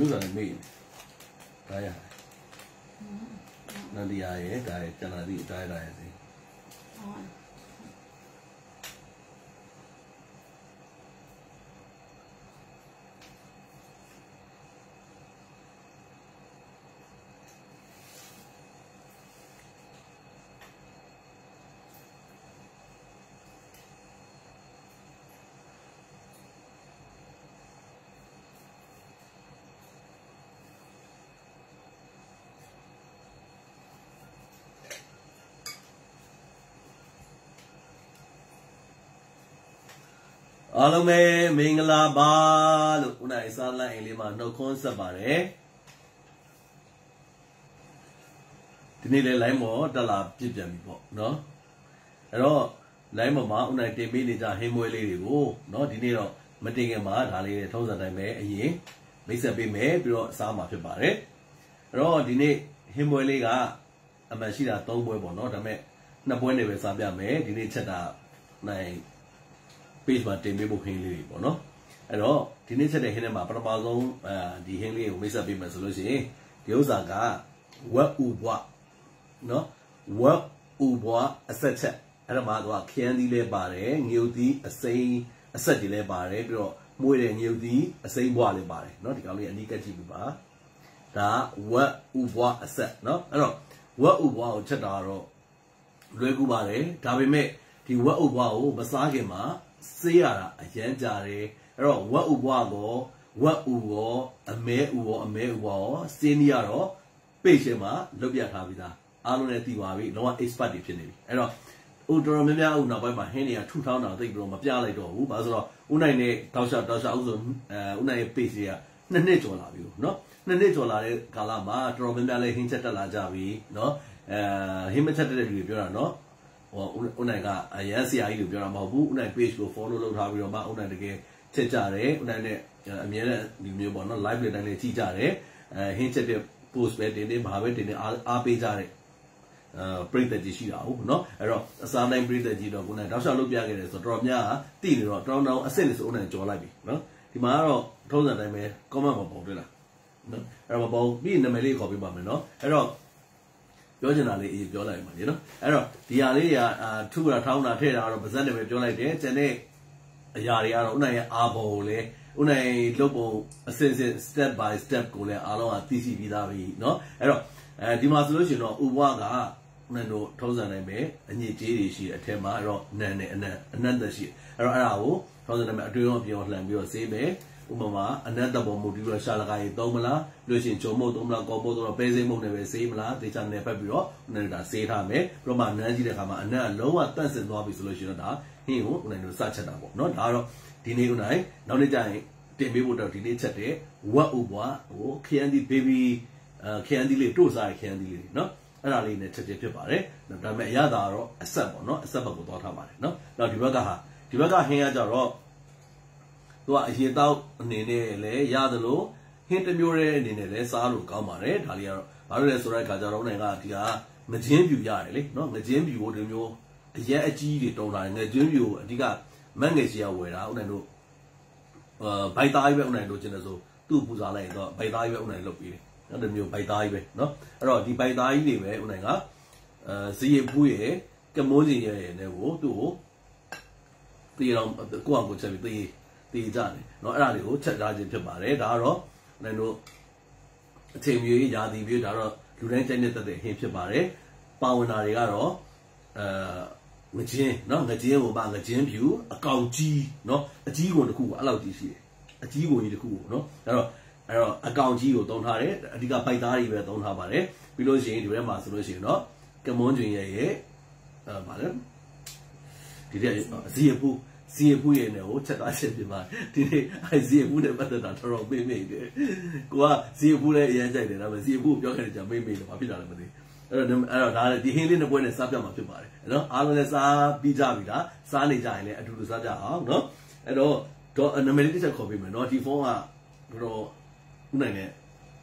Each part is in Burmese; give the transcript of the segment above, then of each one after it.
မျိုးစားမေးဒါရနန္ဒီယာရဲ့ဒါရဲ့ကျန်တာဒီဒါရဒါရဲ့စီ အားလုံးပဲမင်္ဂလာပါလို့ဦးနိုင်စားလိုက်ရင်လေးမှာနှုတ်ခွန်းဆက်ပါတယ်ဒီနေ့လေ line မော်တက်လာပြစ်ပြန်ပြီပေါ့နော်အဲ့တော့ line မော်မှာဦးနိုင်တင်ပေးနေကြဟင်းမွေးလေးတွေကိုနော်ဒီနေ့တော့မတင်ခင်မှာဒါလေးတွေထုံးစံတိုင်းပဲအရင်မိတ်ဆက်ပေးမယ်ပြီးတော့အစားမှာဖြစ်ပါတယ်အဲ့တော့ဒီနေ့ဟင်းမွေးလေးကအမှန်ရှိတာ၃ပွဲပေါ့နော်ဒါပေမဲ့နှစ်ပွဲနေပဲစားပြမယ်ဒီနေ့ချက်တာနိုင် page မှာတင်ပေးဖို့ခင်းလေးတွေပေါ့နော်အဲ့တော့ဒီနေ့ချက်တဲ့ဟင်းထဲမှာပထမဆုံးအဲဒီဟင်းလေးကိုမိတ်ဆက်ပေးမယ်ဆိုလို့ရှိရင်ဒီဥစ္စာကဝက်ဥဘွားနော်ဝက်ဥဘွားအဆက်ချက်အဲ့ဒါမှတော့ခရမ်းသီးလဲပါတယ်ငြုပ်သီးအစိမ်းအဆက်တွေလဲပါတယ်ပြီးတော့မွေးတဲ့ငြုပ်သီးအစိမ်းဘွားလဲပါတယ်နော်ဒီကောင်လေးအနီးကပ်ကြည့်ပြပါဒါဝက်ဥဘွားအဆက်နော်အဲ့တော့ဝက်ဥဘွားကိုချက်တာတော့လွယ်ကူပါတယ်ဒါပေမဲ့ဒီဝက်ဥဘွားကိုမစားခင်မှာ စေးရတာအရန်ကြတယ်အဲ့တော့ဝက်ဥဘွားကောဝက်ဥရောအမဲဥရောအမဲဥရောစေးနီးရတော့ပေ့ရှင်မှာလွတ်ပြထားပြီးသားအားလုံးလည်းသိပါပြီလုံးဝ expert တွေဖြစ်နေပြီအဲ့တော့ဥတော်တော်များများဥနောက်ပိုင်းမှာဟင်းတွေကထူထောင်းတာသိပြီးတော့မပြလိုက်တော့ဘူးဘာလို့ဆိုတော့ဥနိုင်နဲ့တောက်လျှောက်တောက်လျှောက်ဥဆိုအဲဥနိုင်ရဲ့ page တွေကနှစ်နှစ်ကျော်လာပြီเนาะနှစ်နှစ်ကျော်လာတဲ့ကာလမှာတော်တော်များများလည်းဟင်းချက်တက်လာကြပြီเนาะအဲဟင်းမချက်တက်တဲ့လူတွေပြောတာเนาะ ဟိုဦးနိုင်ကအရန်ဆရာကြီးလို့ပြောတာမဟုတ်ဘူးဦးနိုင် page ကို follow လုပ်ထားပြီးတော့မှဦးနိုင်တကယ်ချက်ကြတယ်ဦးနိုင်နဲ့အမြဲတမ်းဒီမျိုးပေါ့နော် live တွေတိုင်းလည်းကြည့်ကြတယ်အဲဟင်းချက်တဲ့ post ပဲတင်တင်ဘာပဲတင်တင်အားပေးကြတယ်အဲပရိသတ်ကြီးရှိတာဟုတ်နော်အဲ့တော့အစားတိုင်းပရိသတ်ကြီးတော့ကိုယ်နဲ့တောက်လျှောက်လုပ်ပြခဲ့တယ်ဆိုတော့တော်များကတိနေတော့တောင်းတောင်းအစ်စ်နေဆိုဦးနိုင်ကြော်လိုက်ပြီနော်ဒီမှာကတော့ထုံးစံတိုင်းပဲ comment မှာပုံတွေ့လားနော်အဲ့တော့ပုံပြီးနာမည်လေးခေါ်ပေးပါမယ်နော်အဲ့တော့ ပြောချင်တာလေးအရင်ပြောလိုက်ပါနေနော်အဲ့တော့ဒီဟာလေးတွေကထုတာထောင်းတာထည့်တာကတော့ပါဇက်တယ်ပဲပြောလိုက်တယ်ကျန်တဲ့အရာတွေကတော့ဥနိုင်ရဲ့အာဘော်ကိုလည်းဥနိုင်လုတ်ပုံအစစ်စစ် step by step ကိုလည်းအားလုံးကသိရှိပြီးသားပြီနော်အဲ့တော့အဲဒီမှာဆိုလို့ရှိရင်တော့ဥပွားကနန်တို့ထုံးစံနိုင်မယ်အညစ်ကြေးတွေရှိတဲ့အထက်မှာအဲ့တော့နန်နဲ့အနတ်အနတ်သက်ရှိအဲ့တော့အဲ့ဒါကိုထုံးစံနိုင်မယ်အတွေ့အကြုံပြောလှန်ပြီးတော့ဈေးမယ် ဥပမာအနတ်တဘောမူပြီးတော့ရှာလကရေသုံးမလားလို့ရှိရင်ဂျုံမုတ်သုံးမလားကောပုတ်သုံးလားပဲစိမုတ်နဲ့ပဲစေးမလားတေချာနယ်ဖက်ပြီးတော့ဦးနိုင်တို့ဒါစေးထားမယ်ပြမနန်းကြီးတဲ့ခါမှာအနတ်အလုံးဝတန့်စင်သွားပြီဆိုလို့ရှိရင်တော့ဒါဟင်းကိုဦးနိုင်တို့စချက်တာပေါ့နော်ဒါတော့ဒီနေ့ဦးနိုင်နောက်နေ့ကျရင်တင်ပေးဖို့တော့ဒီနေ့ချက်တဲ့ဝတ်ဥပွားဟိုခရန်ဒီဘေဘီအခရန်ဒီလေးတို့စားရခရန်ဒီလေးနော်အဲ့ဒါလေးနဲ့ချက်ချက်ဖြစ်ပါတယ်ဒါပေမဲ့အရသာကတော့အဆက်ပေါ့နော်အဆက်ဘက်ကိုသွားထားပါတယ်နော်နောက်ဒီဘက်ကဟာဒီဘက်ကဟင်းရကြတော့ သူကအရေတောက်အနေနဲ့လည်းရသလိုဟင်းတစ်မျိုးရဲ့အနေနဲ့လည်းစားလို့ကောင်းပါတယ်ဒါလေးကတော့ဘာလို့လဲဆိုတော့ခါကြတော့နိုင်ငံကဒီဟာငကြင်းပြူရတယ်လေနော်ငကြင်းပြူကိုဒီမျိုးအရက်အကြီးတွေတုံလာတယ်ငကြင်းပြူကိုအဓိကမန်ငယ်စီကဝယ်တာဥနိုင်တို့အာဘိုက်သားကြီးပဲဥနိုင်တို့ကျင်တယ်ဆိုသူ့ပူစားလိုက်တော့ဘိုက်သားကြီးပဲဥနိုင်လုတ်ပြီးတယ်နော်ဒီမျိုးဘိုက်သားကြီးပဲနော်အဲ့တော့ဒီဘိုက်သားကြီးတွေပဲဥနိုင်ကအာဇီရပူးရဲ့ကမိုးကြီးရဲ့နဲ့ကိုသူ့ကိုတည်ရောင်ကိုယ့်အကိုချက်ပြီးတည် တေးကြတယ်နော်အဲ့ဒါတွေကိုချက်ထားခြင်းဖြစ်ပါတယ်ဒါကတော့ဦးနိုင်တို့အချိန်မျိုးရာသီမျိုးဒါတော့လူတိုင်းကြိုက်နေတဲ့ဟင်းဖြစ်ပါတယ်ပါဝင်တာတွေကတော့အာငကြင်းเนาะငကြင်းကိုပါငကြင်းဖြူအကောင်ကြီးเนาะအကြီးကိုတစ်ခုကအဲ့လောက်ကြီးရှိတယ်အကြီးကိုကြီးတစ်ခုကိုเนาะအဲ့တော့အဲ့တော့အကောင်ကြီးကိုသုံးထားတယ်အဓိကပိုက်သားတွေပဲသုံးထားပါတယ်ပြီးလို့ရှိရင်ဒီထဲမှာဆိုလို့ရှိရင်တော့ကမွန်ကျွင်ရဲ့ရဲ့အဲဗာလဲဒီတဲ့ဇီယပူ ဇီယပူရဲ့နဲ့ကိုချက်သားချက်ပြပါဒီနေ့အဲဇီယပူနဲ့ပတ်သက်တာတော်တော်မေ့မေ့တယ်ကိုကဇီယပူနဲ့အရင်ကြိုက်တယ်ဒါပေမဲ့ဇီယပူပြောခဲ့တယ်ကြာမေ့မေ့တယ်ဘာဖြစ်တာလဲမသိဘူးအဲ့တော့အဲ့တော့ဒါလည်းဒီဟင်းလေးနှစ်ပွဲနဲ့စားပြမှာဖြစ်ပါတယ်နော်အားလုံးလည်းစားပြီးကြပြီလားစားနေကြရင်လည်းအတူတူစားကြအောင်နော်အဲ့တော့တော့နံပါတ်လေးတစ်ချက်ခေါ်ပေးမယ်နော်ဒီဖုန်းကတော့ဥနိုင်နဲ့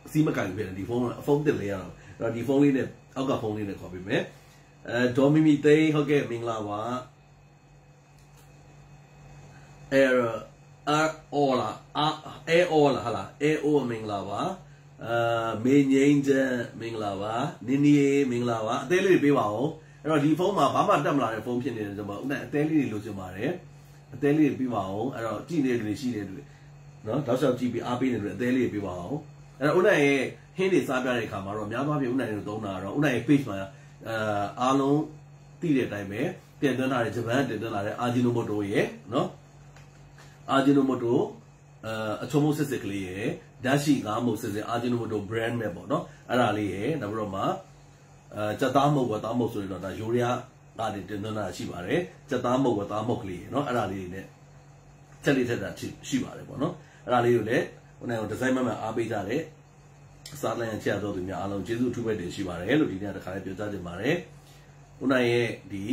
အစီမကန်ပြတယ်ဒီဖုန်းကအဖုန်းတစ်လေးရတော့အဲ့တော့ဒီဖုန်းလေးနဲ့အောက်ကဖုန်းလေးနဲ့ခေါ်ပေးမယ်အဲဒေါ်မီမီသိန်းဟုတ်ကဲ့မင်္ဂလာပါ အဲအာအော်လာအာအဲအော်လာဟာလားအဲအိုမင်္ဂလာပါအာမေငိမ့်ချမ်းမင်္ဂလာပါနင်းနီမင်္ဂလာပါအသေးလေးတွေပေးပါဦးအဲ့တော့ဒီဖုန်းမှာဘာမှတက်မလာတဲ့ဖုန်းဖြစ်နေတယ်ဆိုတော့ဥနဲ့အသေးလေးတွေလိုချင်ပါတယ်အသေးလေးတွေပြီးပါအောင်အဲ့တော့ကြည့်နေတဲ့လူတွေရှိတဲ့လူတွေနော်တောက်လျှောက်ကြည့်ပြီးအားပေးနေတဲ့လူတွေအသေးလေးတွေပြီးပါအောင်အဲ့တော့ဥနဲ့ရဲ့ဟင်းတွေစားပြတဲ့အခါမှာတော့အများအားဖြင့်ဥနဲ့တို့သုံးတာတော့ဥနဲ့ရဲ့ page မှာအာအားလုံးသိတဲ့အတိုင်းပဲတင်သွင်းလာတဲ့ဂျပန်တင်သွင်းလာတဲ့အာဂျီနိုမိုတိုရဲ့နော် အာဂျီနိုမိုတိုအအချုံမစစ်စစ်ကလေးရဲ့ဓာတ်ရှိငါးမုတ်စစ်စစ်အာဂျီနိုမိုတို brand နဲ့ပေါ့နော်အဲ့ဒါလေးရဲ့နောက်ပြီးတော့မှအဲစက်သားမုတ်ကသားမုတ်ဆိုရင်တော့ဒါယူရီးယားကနေတင်သွင်းလာရှိပါတယ်စက်သားမုတ်ကသားမုတ်ကလေးနော်အဲ့ဒါလေးနဲ့ချက်လေးထက်တာရှိပါတယ်ပေါ့နော်အဲ့ဒါလေးကိုလည်းဟိုနေ့ဒီဇိုင်းမမအားပေးကြတယ်စားလန်ချက်တော်သူများအားလုံးကျေးဇူးအထူးပဲတင်ရှိပါတယ်လို့ဒီနေ့တစ်ခါလေးပြောကြားချင်ပါတယ်။ဦးနိုင်ရဲ့ဒီ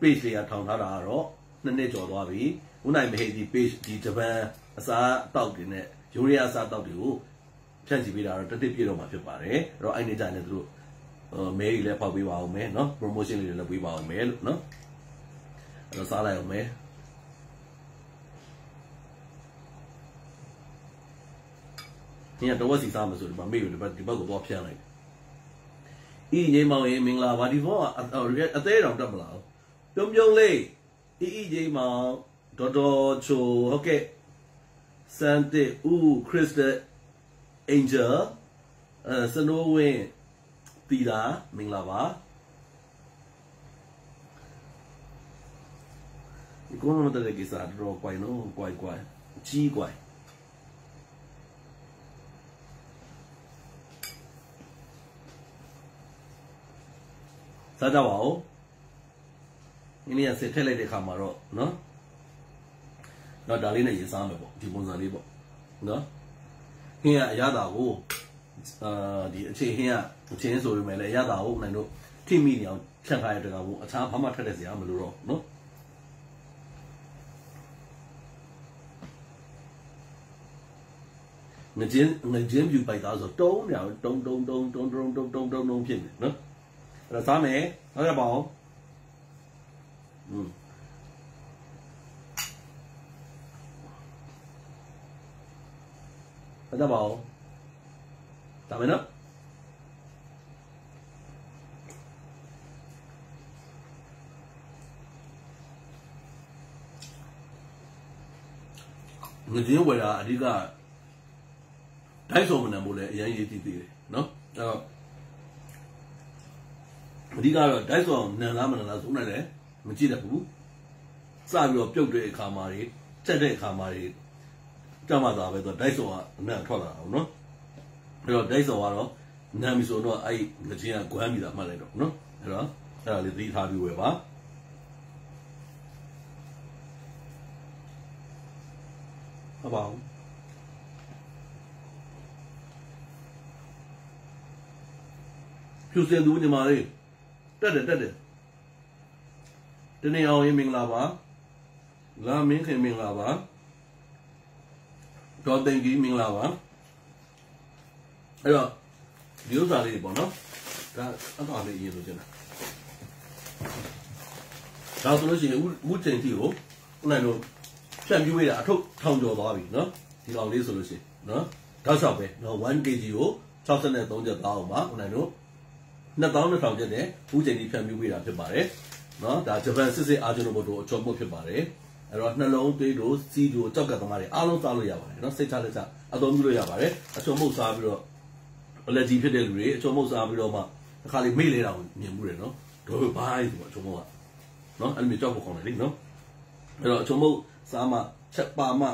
page လေးကထောင်ထားတာကတော့နှစ်နှစ်ကျော်သွားပြီ။ ဦးနိုင်မဟိဒီ page ဒီဂျပန်အစားတောက်တွေနဲ့ယူရီးယားအစားတောက်တွေကိုဖြန့်ချီပေးတာတော့တစ်တစ်ပြည့်တော့မှာဖြစ်ပါတယ်။အဲ့တော့အဲ့ဒီကြိုင်နဲ့သူတို့မဲကြီးလည်းဖောက်ပေးပါအောင်မယ်နော် promotion လေးလည်းပေးပါအောင်မယ်လို့နော်။အဲ့တော့စားလိုက်အောင်မယ်။။ညတော့စီစားမဆိုဒီမှာမေ့ပြီဒီဘက်ဒီဘက်ကိုတော့ဖြန်းလိုက်။ဤငိမ့်မောင်ရေမင်္ဂလာပါဒီဘောအသေးတော်တက်မလား။ပြုံးပြုံးလေးဤဤငိမ့်မောင် ဒေါ်ဒေါ်ချိုဟုတ်ကဲ့စန်တေဦးခရစ်စတာအင်ဂျယ်အဲစနိုးဝင်းပီတာမင်္ဂလာပါဒီကောမမတဲ့ကိစ္စတော့ကွိုင်နော်ကွိုင်ကွိုင်ကြီးကွိုင်စားကြပါဦးဒီနေ့ကစစ်ထည့်လိုက်တဲ့ခါမှာတော့နော် တော့ဒါလေးနဲ့ရေးစားမယ်ပေါ့ဒီပုံစံလေးပေါ့နော်ဟင်းကအရသာကိုအာဒီအခြေဟင်းကအချင်းဆိုပေမဲ့လည်းအရသာကိုနိုင်တို့ထိမိနေအောင်ဖြတ်ထားရတဲ့ကောင်ကိုအခြားဘာမှထက်တဲ့စရာမလိုတော့နော်ငကြင်းငကြင်းပြူပိုက်သားဆိုတုံးနေအောင်တုံးတုံးတုံးတုံးတုံးတုံးတုံးတုံးဖြစ်နေနော်အဲ့တော့စားမယ်နောက်ရပါအောင်อืม ဆက်ကြပါဦးဒါမယ်နော်ငကြင်းဝယ်တာအဓိကဒိုက်ဆောင်မနံမို့လဲအရင်ရေးကြည့်သေးတယ်နော်အဲ့တော့အဓိကတော့ဒိုက်ဆောင်နန်လားမနန်လားဆုံးနိုင်တယ်မကြည့်တတ်ဘူးစပြီးတော့ပြုတ်တဲ့အခါမှာတွေချက်တဲ့အခါမှာတွေ ကြမှာသာပဲတော့ဒိုက်ဆောင်ကအနံထွက်လာအောင်နော်အဲ့တော့ဒိုက်ဆောင်ကတော့နန်ပြီဆိုတော့အဲ့ငချင်းကကွမ်းပြီတာမှတ်လိုက်တော့နော်အဲ့တော့အဲ့ဒါလေးသတိထားပြီးဝယ်ပါဟုတ်ပါဘူးဖြူစင်သူညီမလေးတက်တယ်တက်တယ်တနေ့အောင်ရင်မင်္ဂလာပါလာမင်းခင်မင်္ဂလာပါ ဒေါ်သိင်ကြီးမင်္ဂလာပါအဲ့တော့ဒီဥစ္စာလေးတွေပေါ့နော်ဒါအတော်လေးရေးလို့ကျင်တာဒါဆိုလို့ရှိရင်ဥဥချိန်တီကိုဦးနိုင်တို့ဖြန့်ပြွေးတာအထုပ်ထောင်ကျော်သွားပြီနော်ဒီကောင်လေးဆိုလို့ရှိရင်နော်တောက်လျှောက်ပဲနော် 1kg ကို63ကျပ်သားအောင်ပါဦးနိုင်တို့2200ကျပ်နဲ့ဦးချိန်ကြီးဖြန့်ပြွေးတာဖြစ်ပါတယ်နော်ဒါဂျပန်စစ်စစ်အာဂျီနိုမိုတိုအချော်မှုဖြစ်ပါတယ် အဲ့တော့နှလုံးသွေးတို့စီးတို့ကြောက်ကသမားတွေအားလုံးစားလို့ရပါတယ်နော်စိတ်ချလက်ချအသုံးပြုလို့ရပါတယ်အချော်မှုစားပြီးတော့ allergy ဖြစ်တဲ့လူတွေအချော်မှုစားပြီးတော့မှတစ်ခါလေးမေ့လဲတာကိုမြင်မှုတယ်နော်တို့ဘိုင်းဆိုတော့အချော်မှုကနော်အဲ့လိုမျိုးကြောက်ဖို့ခေါင်းတယ်လေနော်အဲ့တော့အချော်မှုစားမှချက်ပါမှ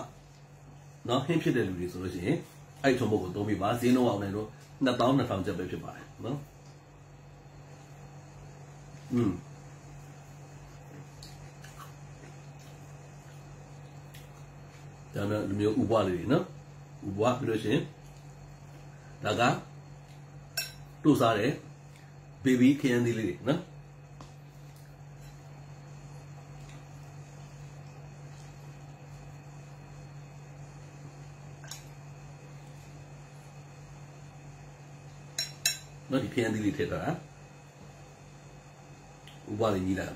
နော်ဟင်းဖြစ်တဲ့လူတွေဆိုလို့ရှိရင်အဲ့ချုံဘုတ်ကိုသုံးပြီးပါဈေးနှုန်းအောင်နေတော့2200ကျပ်ပဲဖြစ်ပါတယ်နော်อืม ဒါနဲ့ဒီမျိုးဥပလေးနော်ဥပပြီးလို့ရှိရင်ဒါကတို့စားတယ်ဘေဘီခရမ်းသီးလေးနော်နော်ဒီခရမ်းသီးလေးထည့်ထားတာဥပလေးကြီးလာ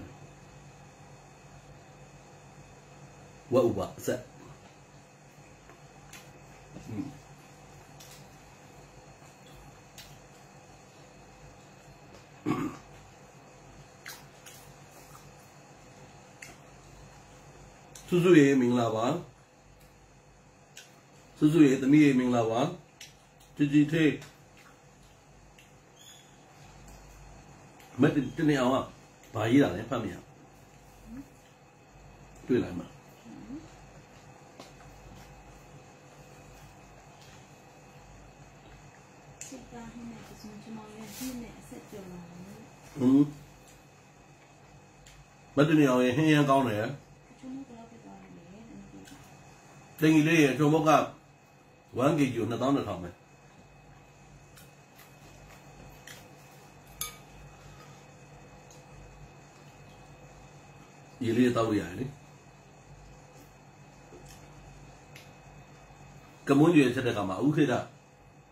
ဝက်ဥပအဆက် စုစုရေမင်္ဂလာပါစုစုရေသမီးရေမင်္ဂလာပါကြည်ကြည်ထေးမတ်တနေအောင်ကဘာရေးတာလဲဖတ်မရတွေ့လိုက်မှာ မတ်တနေအောင်ရေဟင်းရမ်းကောင်းတယ်ကျွန်တော်ကတော့ပြသွားတယ်လေအဲ့ဒီကတင်ကြီးလေးရေထုံဘုတ်က 1kg ကို2200ပဲဒီလေးတောက်ရရတယ်လေကမွန်ကျွေချက်တဲ့ကမှာအခုခေတ်က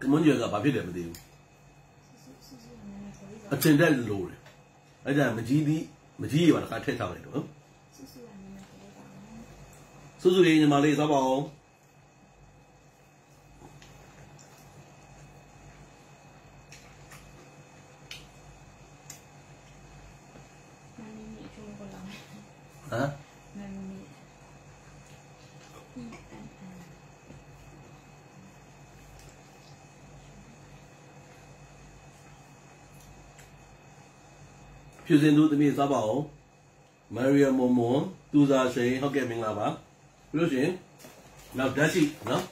ကမွန်ကျွေကဘာဖြစ်တယ်မသိဘူးစစ်စစ်စစ်နဲ့နည်းဆိုပြီးအထင်တက်လို့တယ်အဲ့ဒါမကြီးသည် မကြီးရပါတခါထည့်ချလိုက်တော့နော်စစ်စစ်နဲ့နည်းဆိုပြီးပါစုစုလေးညီမလေးစားပါအောင် နန်းနေနေကျွန်တော်ကလာမယ် ဟမ် နန်းနေအင်းအန်အန် ဖြူစင်သူသမီးစားပါအောင်မာရီယာမွန်မွန်သူစားရှိန်ဟုတ်ကဲ့မင်္ဂလာပါပြီးလို့ရှိရင်နောက်ဓာတ်ရှိနော်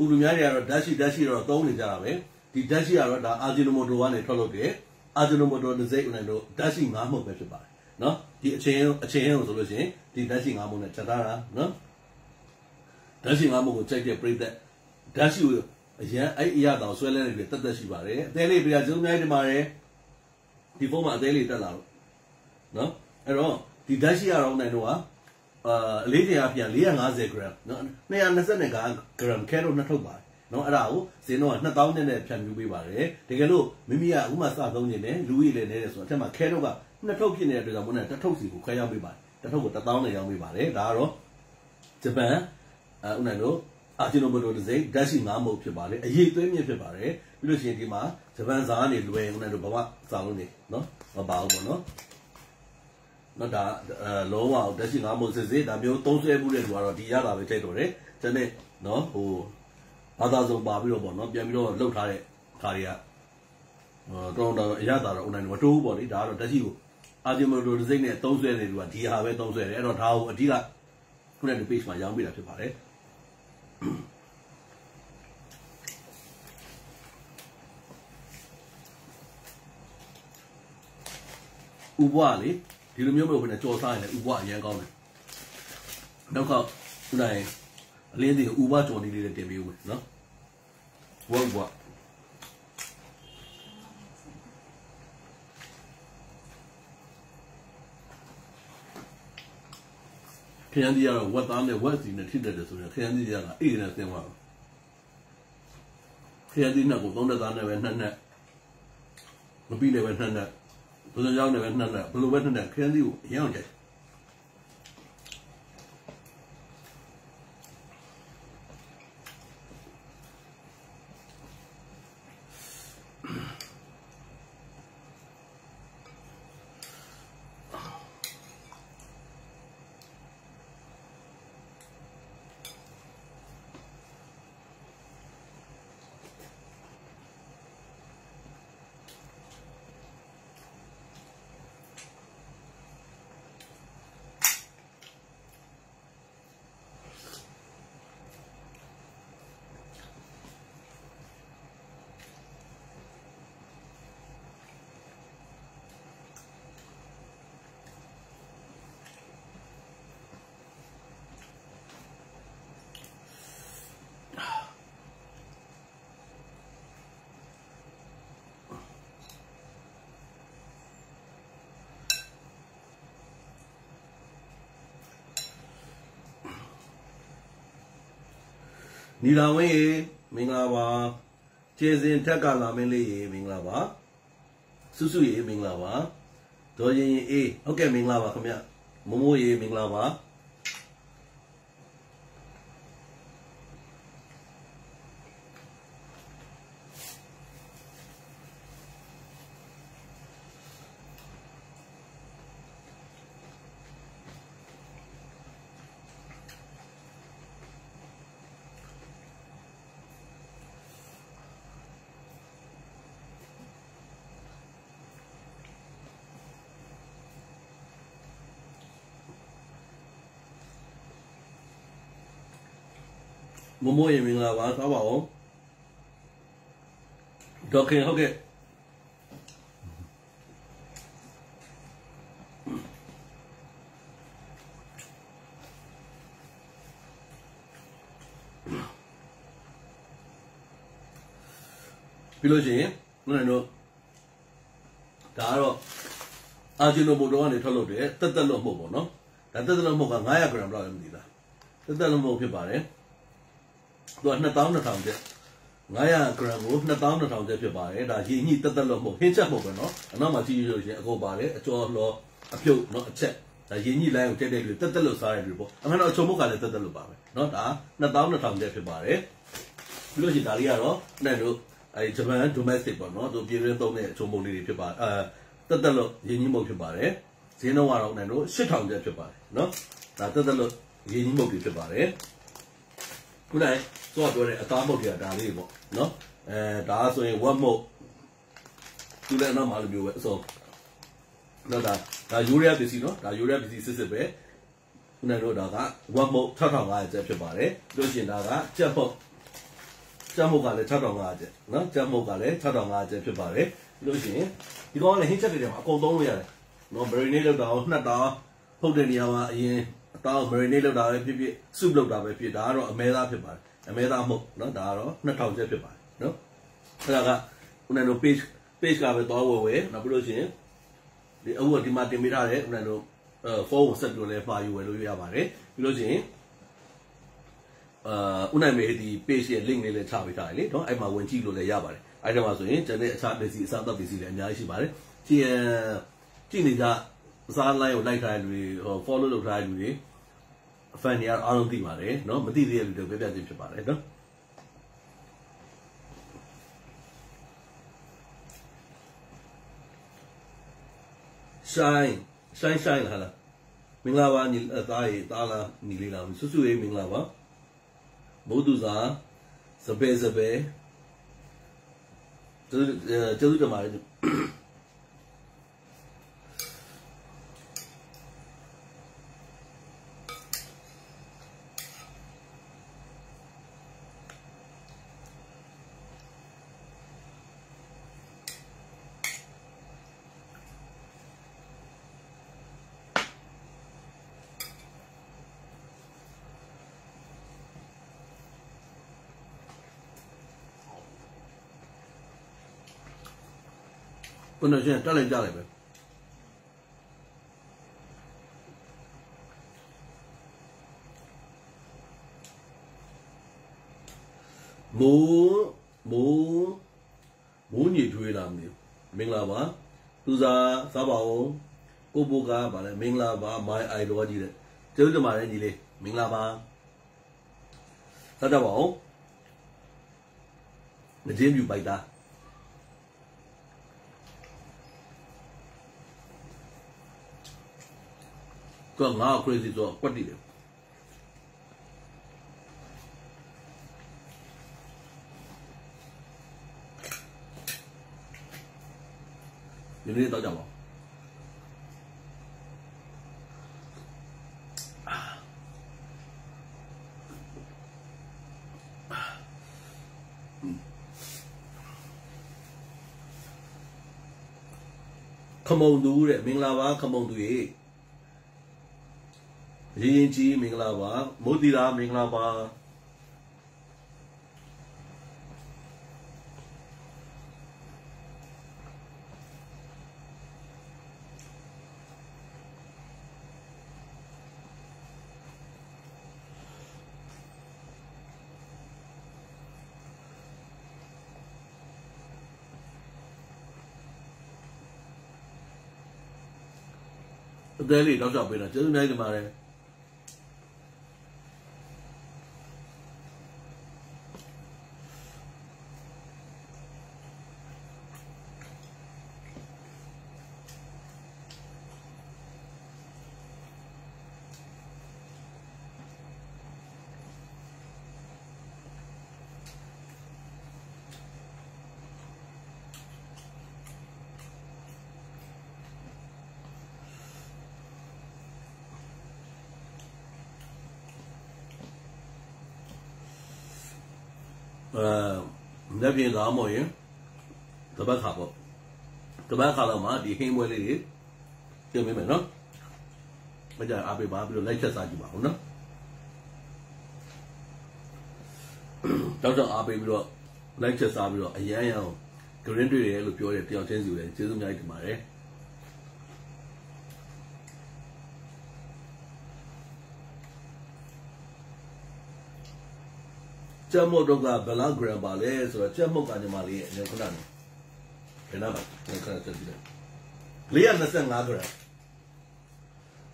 ဥလူများတွေကတော့ဓာတ်ရှိဓာတ်ရှိတော့သုံးနေကြတာပဲဒီဓာတ်ရှိကတော့ဒါအာဂျီနိုမိုတိုကနေထွက်လို့တယ်အာဂျီနိုမိုတိုတစ်စိတ်ဦးနိုင်တို့ဓာတ်ရှိ၅မှုပဲဖြစ်ပါတယ်နော်ဒီအချင်းအချင်းကိုဆိုလို့ရှိရင်ဒီဓာတ်ရှိ၅မှုနဲ့ချက်ထားတာနော်ဓာတ်ရှိ၅မှုကိုကြိုက်တဲ့ပြိသက်ဓာတ်ရှိကိုအရန်အဲ့အရာတောင်ဆွဲလဲနေပြီတက်တက်ရှိပါတယ်အသေးလေးပြရကျုံများတင်ပါတယ်ဒီဖုန်းမှာအသေးလေးတက်လာတော့ နော်အဲ့တော့ဒီဓာတ်ရှိရအောင်နိုင်တော့ကအာအလေးချိန်အပြန်450 gram နော်220 gram ခဲတော့နှစ်ထုတ်ပါတယ်နော်အဲ့ဒါကိုဈေးတော့2000နဲ့နဲ့ဖြန့်ပြပေးပါတယ်တကယ်လို့မိမိကအခုမှစသုံးနေတယ်လူကြီးလည်းနေတယ်ဆိုတော့အထက်မှာခဲတော့ကနှစ်ထုတ်ဖြစ်နေတဲ့အတွက်ကြောင့်မို့နဲ့တစ်ထုတ်စီကိုခွဲရောက်ပေးပါတယ်တစ်ထုတ်ကို1000နဲ့ရောက်ပေးပါတယ်ဒါကတော့ဂျပန်အဲဦးနိုင်တို့အာဂျီနိုမိုတိုတစ်စိမ့်ဓာတ်ရှိ9မုတ်ဖြစ်ပါတယ်အရေးသွေးမြင့်ဖြစ်ပါတယ်ပြီးလို့ရှိရင်ဒီမှာဂျပန်ဇာတ်နေလွယ်ဦးနိုင်တို့ဘာမှစာလုံးနေနော်မပါဘူးပေါ့နော် နော်ဒါအဲလုံးဝတက်ရှိငါမို့စစ်စစ်ဒါမျိုးသုံးဆွဲမှုတဲ့လူကတော့ဒီရတာပဲကြိုက်တော့တယ်။ဒါနဲ့နော်ဟိုဘာသာစုံပါပြီးတော့ပေါ့နော်ပြန်ပြီးတော့လှုပ်ထားတဲ့ခါတွေကဟောတော့တော့အရသာတော့ online မတိုးဘူးပေါ့လေဒါကတော့တက်ရှိကိုအာဂျီမိုတိုဒီဇိတ်နဲ့သုံးဆွဲနေလူကဒီဟာပဲသုံးဆွဲတယ်အဲ့တော့ဒါကိုအဓိကခုနက page မှာရောင်းပေးတာဖြစ်ပါတယ်ဥပဝလေ ဒီလိုမျိုးမျိုးပဲနဲ့ကြော်စားရင်လည်းဥပဝအရင်ကောင်းတယ်နောက်ကခုနကအလင်းစီဥပဝကြော်နေလေးနဲ့တင်ပေးဦးမယ်နော်ဝတ်ဝတ်ခရမ်းဒီကတော့ဝတ်သားနဲ့ဝတ်စီနဲ့ထိတတ်တယ်ဆိုရင်ခရမ်းဒီကအေးနဲ့ဆင်းသွားခရမ်းဒီနဲ့ကိုသုံးတဲ့သားနဲ့ပဲနှစ်နှစ်မပြီးလည်းပဲနှစ်နှစ် ဘယ်လိုကြောင်းနဲ့ပဲနှစ်နှစ်ဘယ်လိုပဲနှစ်နှစ်ခရမ်းဒီကိုအရင်အောင်ကြိုက် နီလာဝင်းရေမင်္ဂလာပါကျေစင်ထက်ကလာမင်းလေးရေမင်္ဂလာပါစုစုရေမင်္ဂလာပါဒေါ်ရင်ရင်အေးဟုတ်ကဲ့မင်္ဂလာပါခင်ဗျမိုးမိုးရေမင်္ဂလာပါ မမိုးရင်မင်္ဂလာပါသွားပါအောင်ဒေါခင်ဟုတ်ကဲ့ပြီးလို့ရှိရင်ဦးနိုင်တို့ဒါကတော့အာဂျီနိုမိုတိုကနေထွက်လို့တယ်တက်တက်လို့မဟုတ်ပေါ့နော်ဒါတက်တက်လို့မဟုတ်က900 gram လောက်လည်းမသိလားတက်တက်လို့မဟုတ်ဖြစ်ပါတယ်သူ က2200ကျပ်900 gram ကို2200ကျပ်ဖြစ်ပါတယ်ဒါရည်ညှိတက်တက်လို့မဟုတ်ဟင်းချက်မဟုတ်ပဲနော်အနောက်မှာကြည့်ရလို့ရှိရင်အကုန်ပါတယ်အကျော်လောအပြုတ်နော်အချက်ဒါရင်းကြီးလိုင်းကိုတက်တဲ့လူတက်တက်လို့စားရတဲ့လူပေါ့အမှန်တော့အချုံမုတ်ကလည်းတက်တက်လို့ပါပဲเนาะဒါ2200ကျပ်ဖြစ်ပါတယ်ပြီးလို့ရှိရင်ဒါလေးကတော့နဲ့တို့အဲဂျပန် domestic ပေါ့နော်သူပြည်တွင်းသုံးတဲ့အချုံမုတ်လေးတွေဖြစ်ပါအဲတက်တက်လို့ရင်းကြီးမုတ်ဖြစ်ပါတယ်ဈေးနှုန်းကတော့နဲ့တို့8000ကျပ်ဖြစ်ပါတယ်เนาะဒါတက်တက်လို့ရင်းကြီးမုတ်တွေဖြစ်ပါတယ် ခုနကသူကပြောတဲ့အသားမုတ်တွေကဒါလေးပေါ့နော်အဲဒါဆိုရင်ဝက်မုတ်သူလည်းနောက်မှလိုမျိုးပဲအစောနော်ဒါဒါယူရီးယားပစ္စည်းနော်ဒါယူရီးယားပစ္စည်းစစ်စစ်ပဲခုနတို့ဒါကဝက်မုတ်6500ကျပ်ဖြစ်ပါတယ်လို့ရှင်ဒါကကြက်ပုတ်ကြက်မုတ်ကလည်း6500ကျပ်နော်ကြက်မုတ်ကလည်း6500ကျပ်ဖြစ်ပါတယ်လို့ရှင်ဒီကောင်ကလည်းဟင်းချက်တွေမှာအကုန်သုံးလို့ရတယ်နော်ဘရီနေလောက်တာအောင်နှစ်တာဖုတ်တဲ့နေရာမှာအရင် အသား marinate လုပ်တာပဲဖြစ်ဖြစ် soup လုပ်တာပဲဖြစ်ဒါကတော့အမဲသားဖြစ်ပါတယ်အမဲသားမဟုတ်နော်ဒါကတော့2000ကျပ်ဖြစ်ပါတယ်နော်အဲ့ဒါကခုနတို့ page page ကပဲတော့ဝယ်ဝယ်နောက်ပြီးလို့ရှိရင်ဒီအခုကဒီမှာတင်ပေးထားတဲ့ခုနတို့အဲဖုန်းကိုဆက်ပြီးတော့လည်းမှာယူဝယ်လို့ရပါတယ်ပြီးလို့ရှိရင်အာဦးနိုင်မေဒီ page ရဲ့ link လေးလည်းချပေးထားတယ်လေနော်အဲ့မှာဝင်ကြည့်လို့လည်းရပါတယ်အဲ့ဒါမှဆိုရင်ကျန်တဲ့အခြားပစ္စည်းအစားအသောက်ပစ္စည်းလည်းအများကြီးရှိပါတယ်ကြည့်ကြည့်နေကြအစား line ကိုလိုက်ထားတဲ့လူတွေဟို follow လုပ်ထားတဲ့လူတွေ fan တွေအားလုံးသိပါတယ်နော်မသိသေးတဲ့လူတွေပြပြချင်းဖြစ်ပါတယ်နော် shine shine shine ဟာလားမင်္ဂလာပါညီအသားရေသားလားညီလေးလားဆွဆွရေးမင်္ဂလာပါဘုဒ္ဓဇာစပယ်စပယ်ကျေးဇူးကျေးဇူးတင်ပါတယ် ဘယ်နဲ့ရှင်းတက်လိုက်ကြလိုက်ပဲမိုးမိုးမိုးညစ်ထွေးလာမလို့မင်္ဂလာပါသူစားစားပါဦးကိုဘိုကဗာလဲမင်္ဂလာပါ my idol ကြီးတဲ့ကျေးဇူးတင်ပါတယ်ညီလေးမင်္ဂလာပါစားကြပါဦးမင်းပြူပိုက်သား သူကငါ crazy ဆိုတော့ကွက်တည်တယ်ဒီနေ့တော့ကြပါခမုံသူတဲ့မင်္ဂလာပါခမုံသူရေ ရင်ရင်ကြီးမင်္ဂလာပါမိုးတီရာမင်္ဂလာပါအသေးလေးတော့ကြောက်ပေးတာကျေးဇူးများတင်ပါတယ် လက်ပြင်သားမို့ရင်တပတ်ခါပေါ့တပတ်ခါတော့မှဒီဟင်းပွဲလေးတွေပြင်ပေးမယ်နော်မကြအားပေးပါပြီးတော့လိုက်ချက်စားကြည့်ပါဦးနော်တော့တော့အားပေးပြီးတော့လိုက်ချက်စားပြီးတော့အရန်ရအောင် green တွေ့တယ်လို့ပြောတဲ့တယောက်ချင်းစီလည်းကျေးဇူးများတင်ပါတယ် ကျက်မုတ်တော့ကဘယ်လောက် gram ပါလဲဆိုတော့ကျက်မုတ်ကညီမလေးရဲ့အနေခဏနေဘယ်နာပါခဏခဏချက်ကြည့်လိုက်425 gram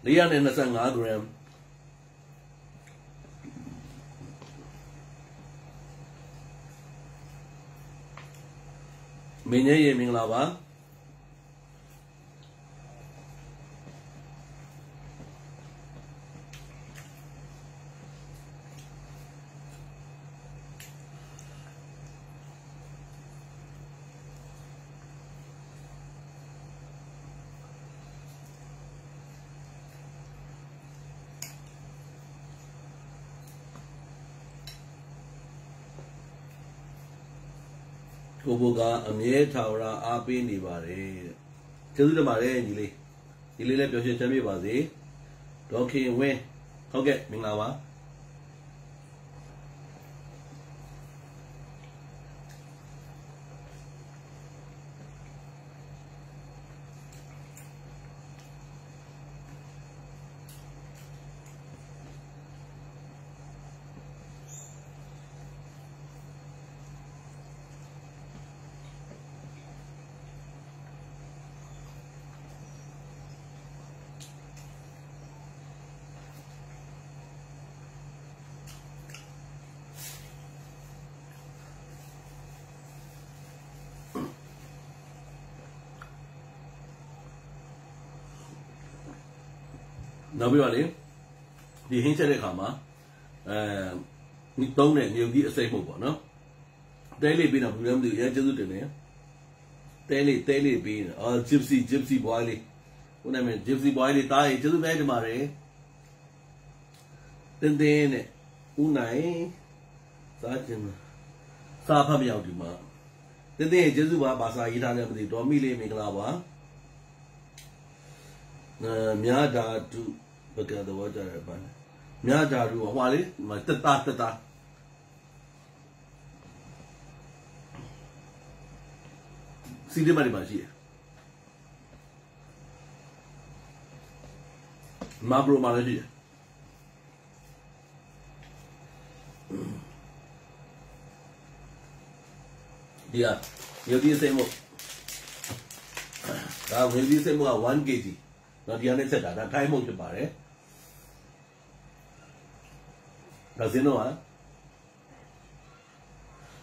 425 gram မင်းရဲ့ရေမင်္ဂလာပါ ကိုဘိုကအမြဲထာဝရအားပေးနေပါတယ်ကျေးဇူးတင်ပါတယ်ညီလေးညီလေးလည်းပျော်ရွှင်ချမ်းမြေ့ပါစေဒေါက်ခင်ဝင်းဟုတ်ကဲ့မင်္ဂလာပါ နောက်ပြီးတော့လေဒီဟင်းချက်တဲ့ခါမှာအဲဒီသုံးတဲ့မြုပ်ကြီးအစိမ့်မှုပေါ့နော်တဲလေးပြီးတော့ဘူးလည်းမသိဘူးအဲကျေးဇူးတင်တယ်တဲလေးတဲလေးပြီးအော် gypsy gypsy boy လေးဦးနာမည် gypsy boy လေးတားရေးကျေးဇူးများတင်ပါတယ်တင်းတင်းနဲ့ဦးနိုင်စားခြင်းစားဖတ်မရောက်ဒီမှာတင်းတင်းကျေးဇူးပါဘာသာရေးထားတယ်မသိဒေါ်မီလေးမင်္ဂလာပါအဲမြာဓာတု ဘကသဘောကြရပါနဲ့မြာဓာတုဟွာလေမတတတတစီဒီမရီမရှိမာဘရိုမာလည်းရှိတယ်ဒီကမြုပ်ဒီစိတ်မို့ဒါမြုပ်ဒီစိတ်မို့က 1 kg နော်ဒီကနေချက်တာဒါထိုင်းမုတ်ဖြစ်ပါတယ် ဒါစင်းတော့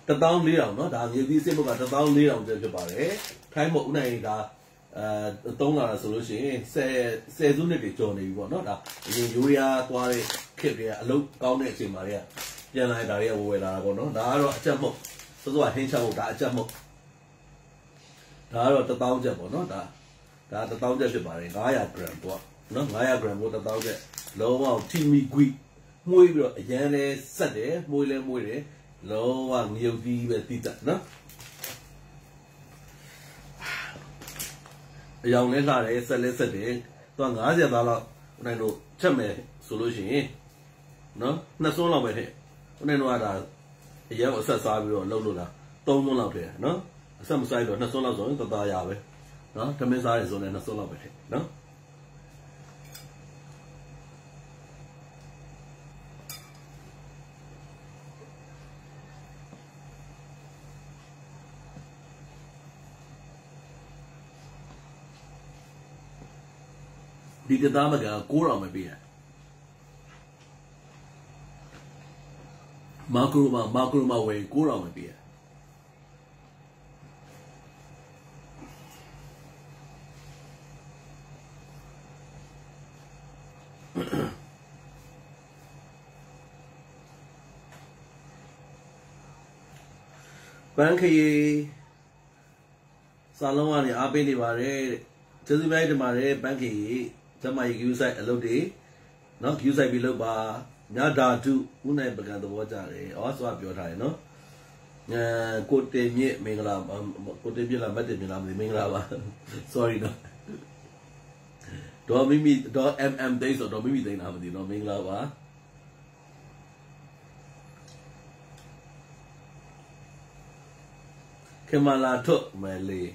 တပေါင်း4000เนาะဒါမြေပြီးစစ်ဘုတ်ကတပေါင်း4000ကျဖြစ်ပါတယ်ထိုင်းမုတ်ဦးနိုင်ဒါအဲသုံးလာတာဆိုလို့ရှိရင်10 10စုနှစ်တွေကျော်နေပြီပေါ့เนาะဒါအရင်ယူရီးယားသွားတဲ့ခစ်တွေကအလုပ်ကောင်းတဲ့အချိန်မှာတွေကပြန်လာတာတွေကဝယ်လာတာပေါ့เนาะဒါကတော့အချက်မုတ်စောစောကဟင်းချောက်ဒါအချက်မုတ်ဒါကတော့တပေါင်းချက်ပေါ့เนาะဒါဒါ1000ကျပ်ဖြစ်ပါတယ်900 gram ပေါ့နော်900 gram ကို1000ကျပ်လုံးဝထိမီကွီ မှုေးပြီးတော့အရန်လဲဆက်တယ်မှုေးလဲမှုေးတယ်လုံးဝငရုတ်ကြီးပဲတိတက်နော်အယောင်လဲလှတယ်ဆက်လဲဆက်တယ်သူက90သားလောက်ဦးနိုင်တို့ချက်မယ်ဆိုလို့ရှိရင်နော်နှစ်စွန်းလောက်ပဲထည့်ဦးနိုင်တို့ကဒါအရန်အဆက်စားပြီးတော့လှုပ်လို့လား3စွန်းလောက်ထည့်နော်အဆက်မဆိုင်တော့နှစ်စွန်းလောက်ဆိုရင်တသားရပဲနော်တမင်းစားရဆိုလည်းနှစ်စုံလောက်ပဲထည့်နော် ဒီကသားမက9000ပဲပေးရမာကရိုမာမာကရိုမာဝယ်9000ပဲပေးရပန်းခရီစာလုံးကနေအားပေးနေပါတယ်တဲ့ကျေးဇူးများတင်ပါတယ်ပန်းခရီ ဇမယီ view site အလုပ်တွေနော် view site ပြီးလုပ်ပါညဓာတုဥနိုင်ပကံသဘောကြတယ်ဩဆိုပြောထားတယ်နော်အဲကိုတင်မြင့်မင်္ဂလာပါကိုတင်မြင့်လားမတ်တင်မြင့်လားမသိမင်္ဂလာပါ sorry နော်တော့မိမိတော့ mm သိန်းဆိုတော့မိမိသိန်းလားမသိနော်မင်္ဂလာပါခေမလာထုတ်မဲလေး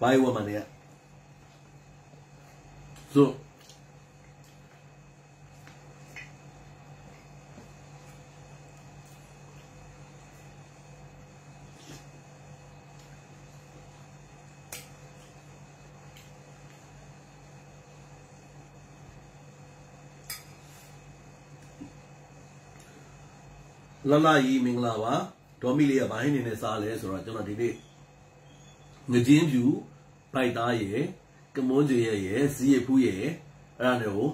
ဘိုင်ဝမနေ ဆိုလလကြီးမင်္ဂလာပါဒေါ်မီလေးကဘာဟင်းနေနဲ့စားလဲဆိုတော့ကျွန်တော်ဒီနေ့ငကြင်းပြူပိုက်သားရယ် ကမွန်းကျွေရရယ်ဇီးရဖူးရယ်အဲ့ဒါတွေကို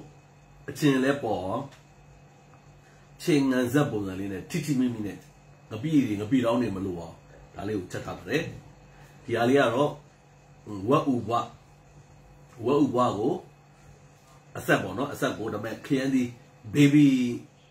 အချင်းလဲပေါ်ချင်းငံဇက်ပုံစံလေးနဲ့ထိထိမိမိနဲ့ငပိတွေငပိတောင်းနေမလို့အောင်ဒါလေးကိုချက်ထားပါတယ်ဒီဟာလေးကတော့ဝက်ဥဘဝက်ဥဘကိုအဆက်ပေါ့နော်အဆက်ကိုဒါပေမဲ့ခရမ်းဒီ baby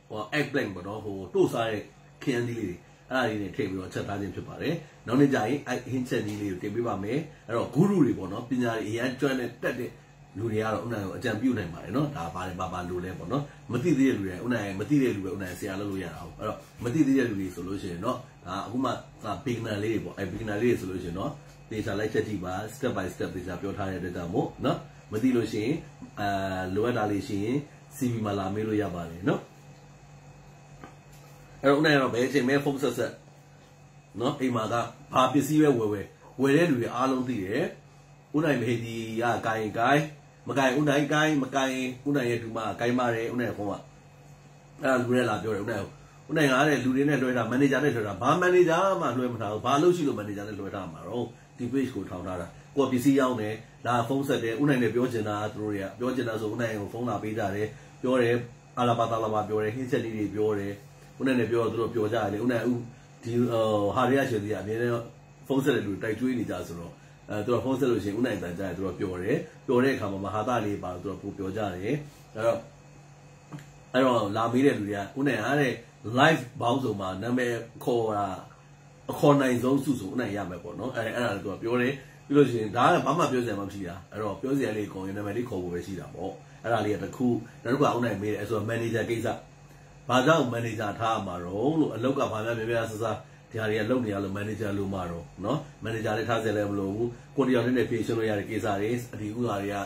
ဟို eggplant ပေါ့နော်ဟိုတို့စားတဲ့ခရမ်းသီးလေးတွေ အဲ့ဒါလေးတွေထည့်ပြီးတော့ချက်သားခြင်းဖြစ်ပါတယ်နောက်နေ့ကျရင်အဲ့ဟင်းချက်သီးလေးကိုတင်ပေးပါမယ်အဲ့တော့ဂုရုတွေပေါ့နော်ပညာတွေအရန်ကျွမ်းတဲ့တက်တဲ့လူတွေကတော့ဥနာကိုအကြံပြုနိုင်ပါတယ်နော်ဒါပါတယ်ဘာဘာလူလဲပေါ့နော်မသိသေးတဲ့လူတွေဥနာရဲ့မသိတဲ့လူပဲဥနာရဲ့ဆရာလုပ်လို့ရတာဟုတ်အဲ့တော့မသိသေးတဲ့လူတွေဆိုလို့ရှိရင်တော့ဒါအခုမှဒါ beginner လေးတွေပေါ့အဲ့ beginner လေးတွေဆိုလို့ရှိရင်တော့သေချာလိုက်ချက်ကြည့်ပါ step by step သေချာပြောထားတဲ့အတွက်ကြောင့်မို့နော်မသိလို့ရှိရင်အာလိုအပ်တာလေးရှိရင် CV မှာလာမေးလို့ရပါတယ်နော် အဲ့တော့ဦးနိုင်တော့ဘယ်အချိန်မဲဖုန်းဆက်ဆက်နော်အိမ်မှာကဘာပစ္စည်းပဲဝယ်ဝယ်ဝယ်တဲ့လူတွေအားလုံးသိတယ်ဦးနိုင်မေဒီကကိုင်ကိုင်မကိုင်ဦးနိုင်ကိုင်မကိုင်ဦးနိုင်ရဲ့ဒူမကိုင်ပါတယ်ဦးနိုင်ဖုန်းကအဲ့လူတွေလာပြောတယ်ဦးနိုင်ဦးနိုင်ကတဲ့လူတွေနဲ့လွှဲတာမန်နေဂျာနဲ့လွှဲတာဘာမန်နေဂျာမှလွှဲမထားဘူးဘာလို့ရှိလို့မန်နေဂျာနဲ့လွှဲထားမှာတော့ဒီ page ကိုထောင်ထားတာကိုပစ္စည်းရောက်တယ်လာဖုန်းဆက်တယ်ဦးနိုင်နဲ့ပြောချင်တာသူတို့တွေကပြောချင်တာဆိုဦးနိုင်ကိုဖုန်းလာပေးကြတယ်ပြောတယ်အာလာပါတာလာပါပြောတယ်ဟင်းချက်လေးတွေပြောတယ် ဦးနဲ့လည်းပြောတော့သူတို့ပြောကြတယ်လေဦးနဲ့ဦးဒီဟာရီယာရှင်ကြီးကအမြဲတမ်းဖုန်းဆက်တဲ့လူတိုက်ကျွေးနေကြဆိုတော့အဲသူကဖုန်းဆက်လို့ရှိရင်ဦးနိုင်တန်ကြတယ်သူကပြောတယ်ပြောတဲ့အခါမှာမဟာတာလေးပါသူကပို့ပြောကြတယ်အဲ့တော့အဲ့တော့လာမေးတဲ့လူတွေကဦးနိုင်ဟာတဲ့ live ဘောင်းစုံမှာနာမည်ခေါ်တာအခေါ်နိုင်ဆုံးစုစုဦးနိုင်ရမယ်ပေါ့နော်အဲအဲ့ဒါလည်းသူကပြောတယ်ပြီးလို့ရှိရင်ဒါကဘာမှပြောစရာမှမရှိတာအဲ့တော့ပြောစရာလေးခေါ်ရင်နာမည်လေးခေါ်ဖို့ပဲရှိတာပေါ့အဲ့ဒါလေးကတခုနောက်တစ်ခုကဦးနိုင်မေးတယ်အဲ့ဆိုတော့ manager ကိစ္စ ဘာကြောင့်မန်နေဂျာထားမှာတော့လို့အလောက်ကဘာများများများဆဆဒီဟာတွေကလုပ်နေရလို့မန်နေဂျာလို့မှာတော့เนาะမန်နေဂျာလည်းထားစရာလည်းမလိုဘူးကိုတယောက်နဲ့ဖြည့်ရှင်းလို့ရတဲ့ကိစ္စတွေအဒီဥဟာတွေက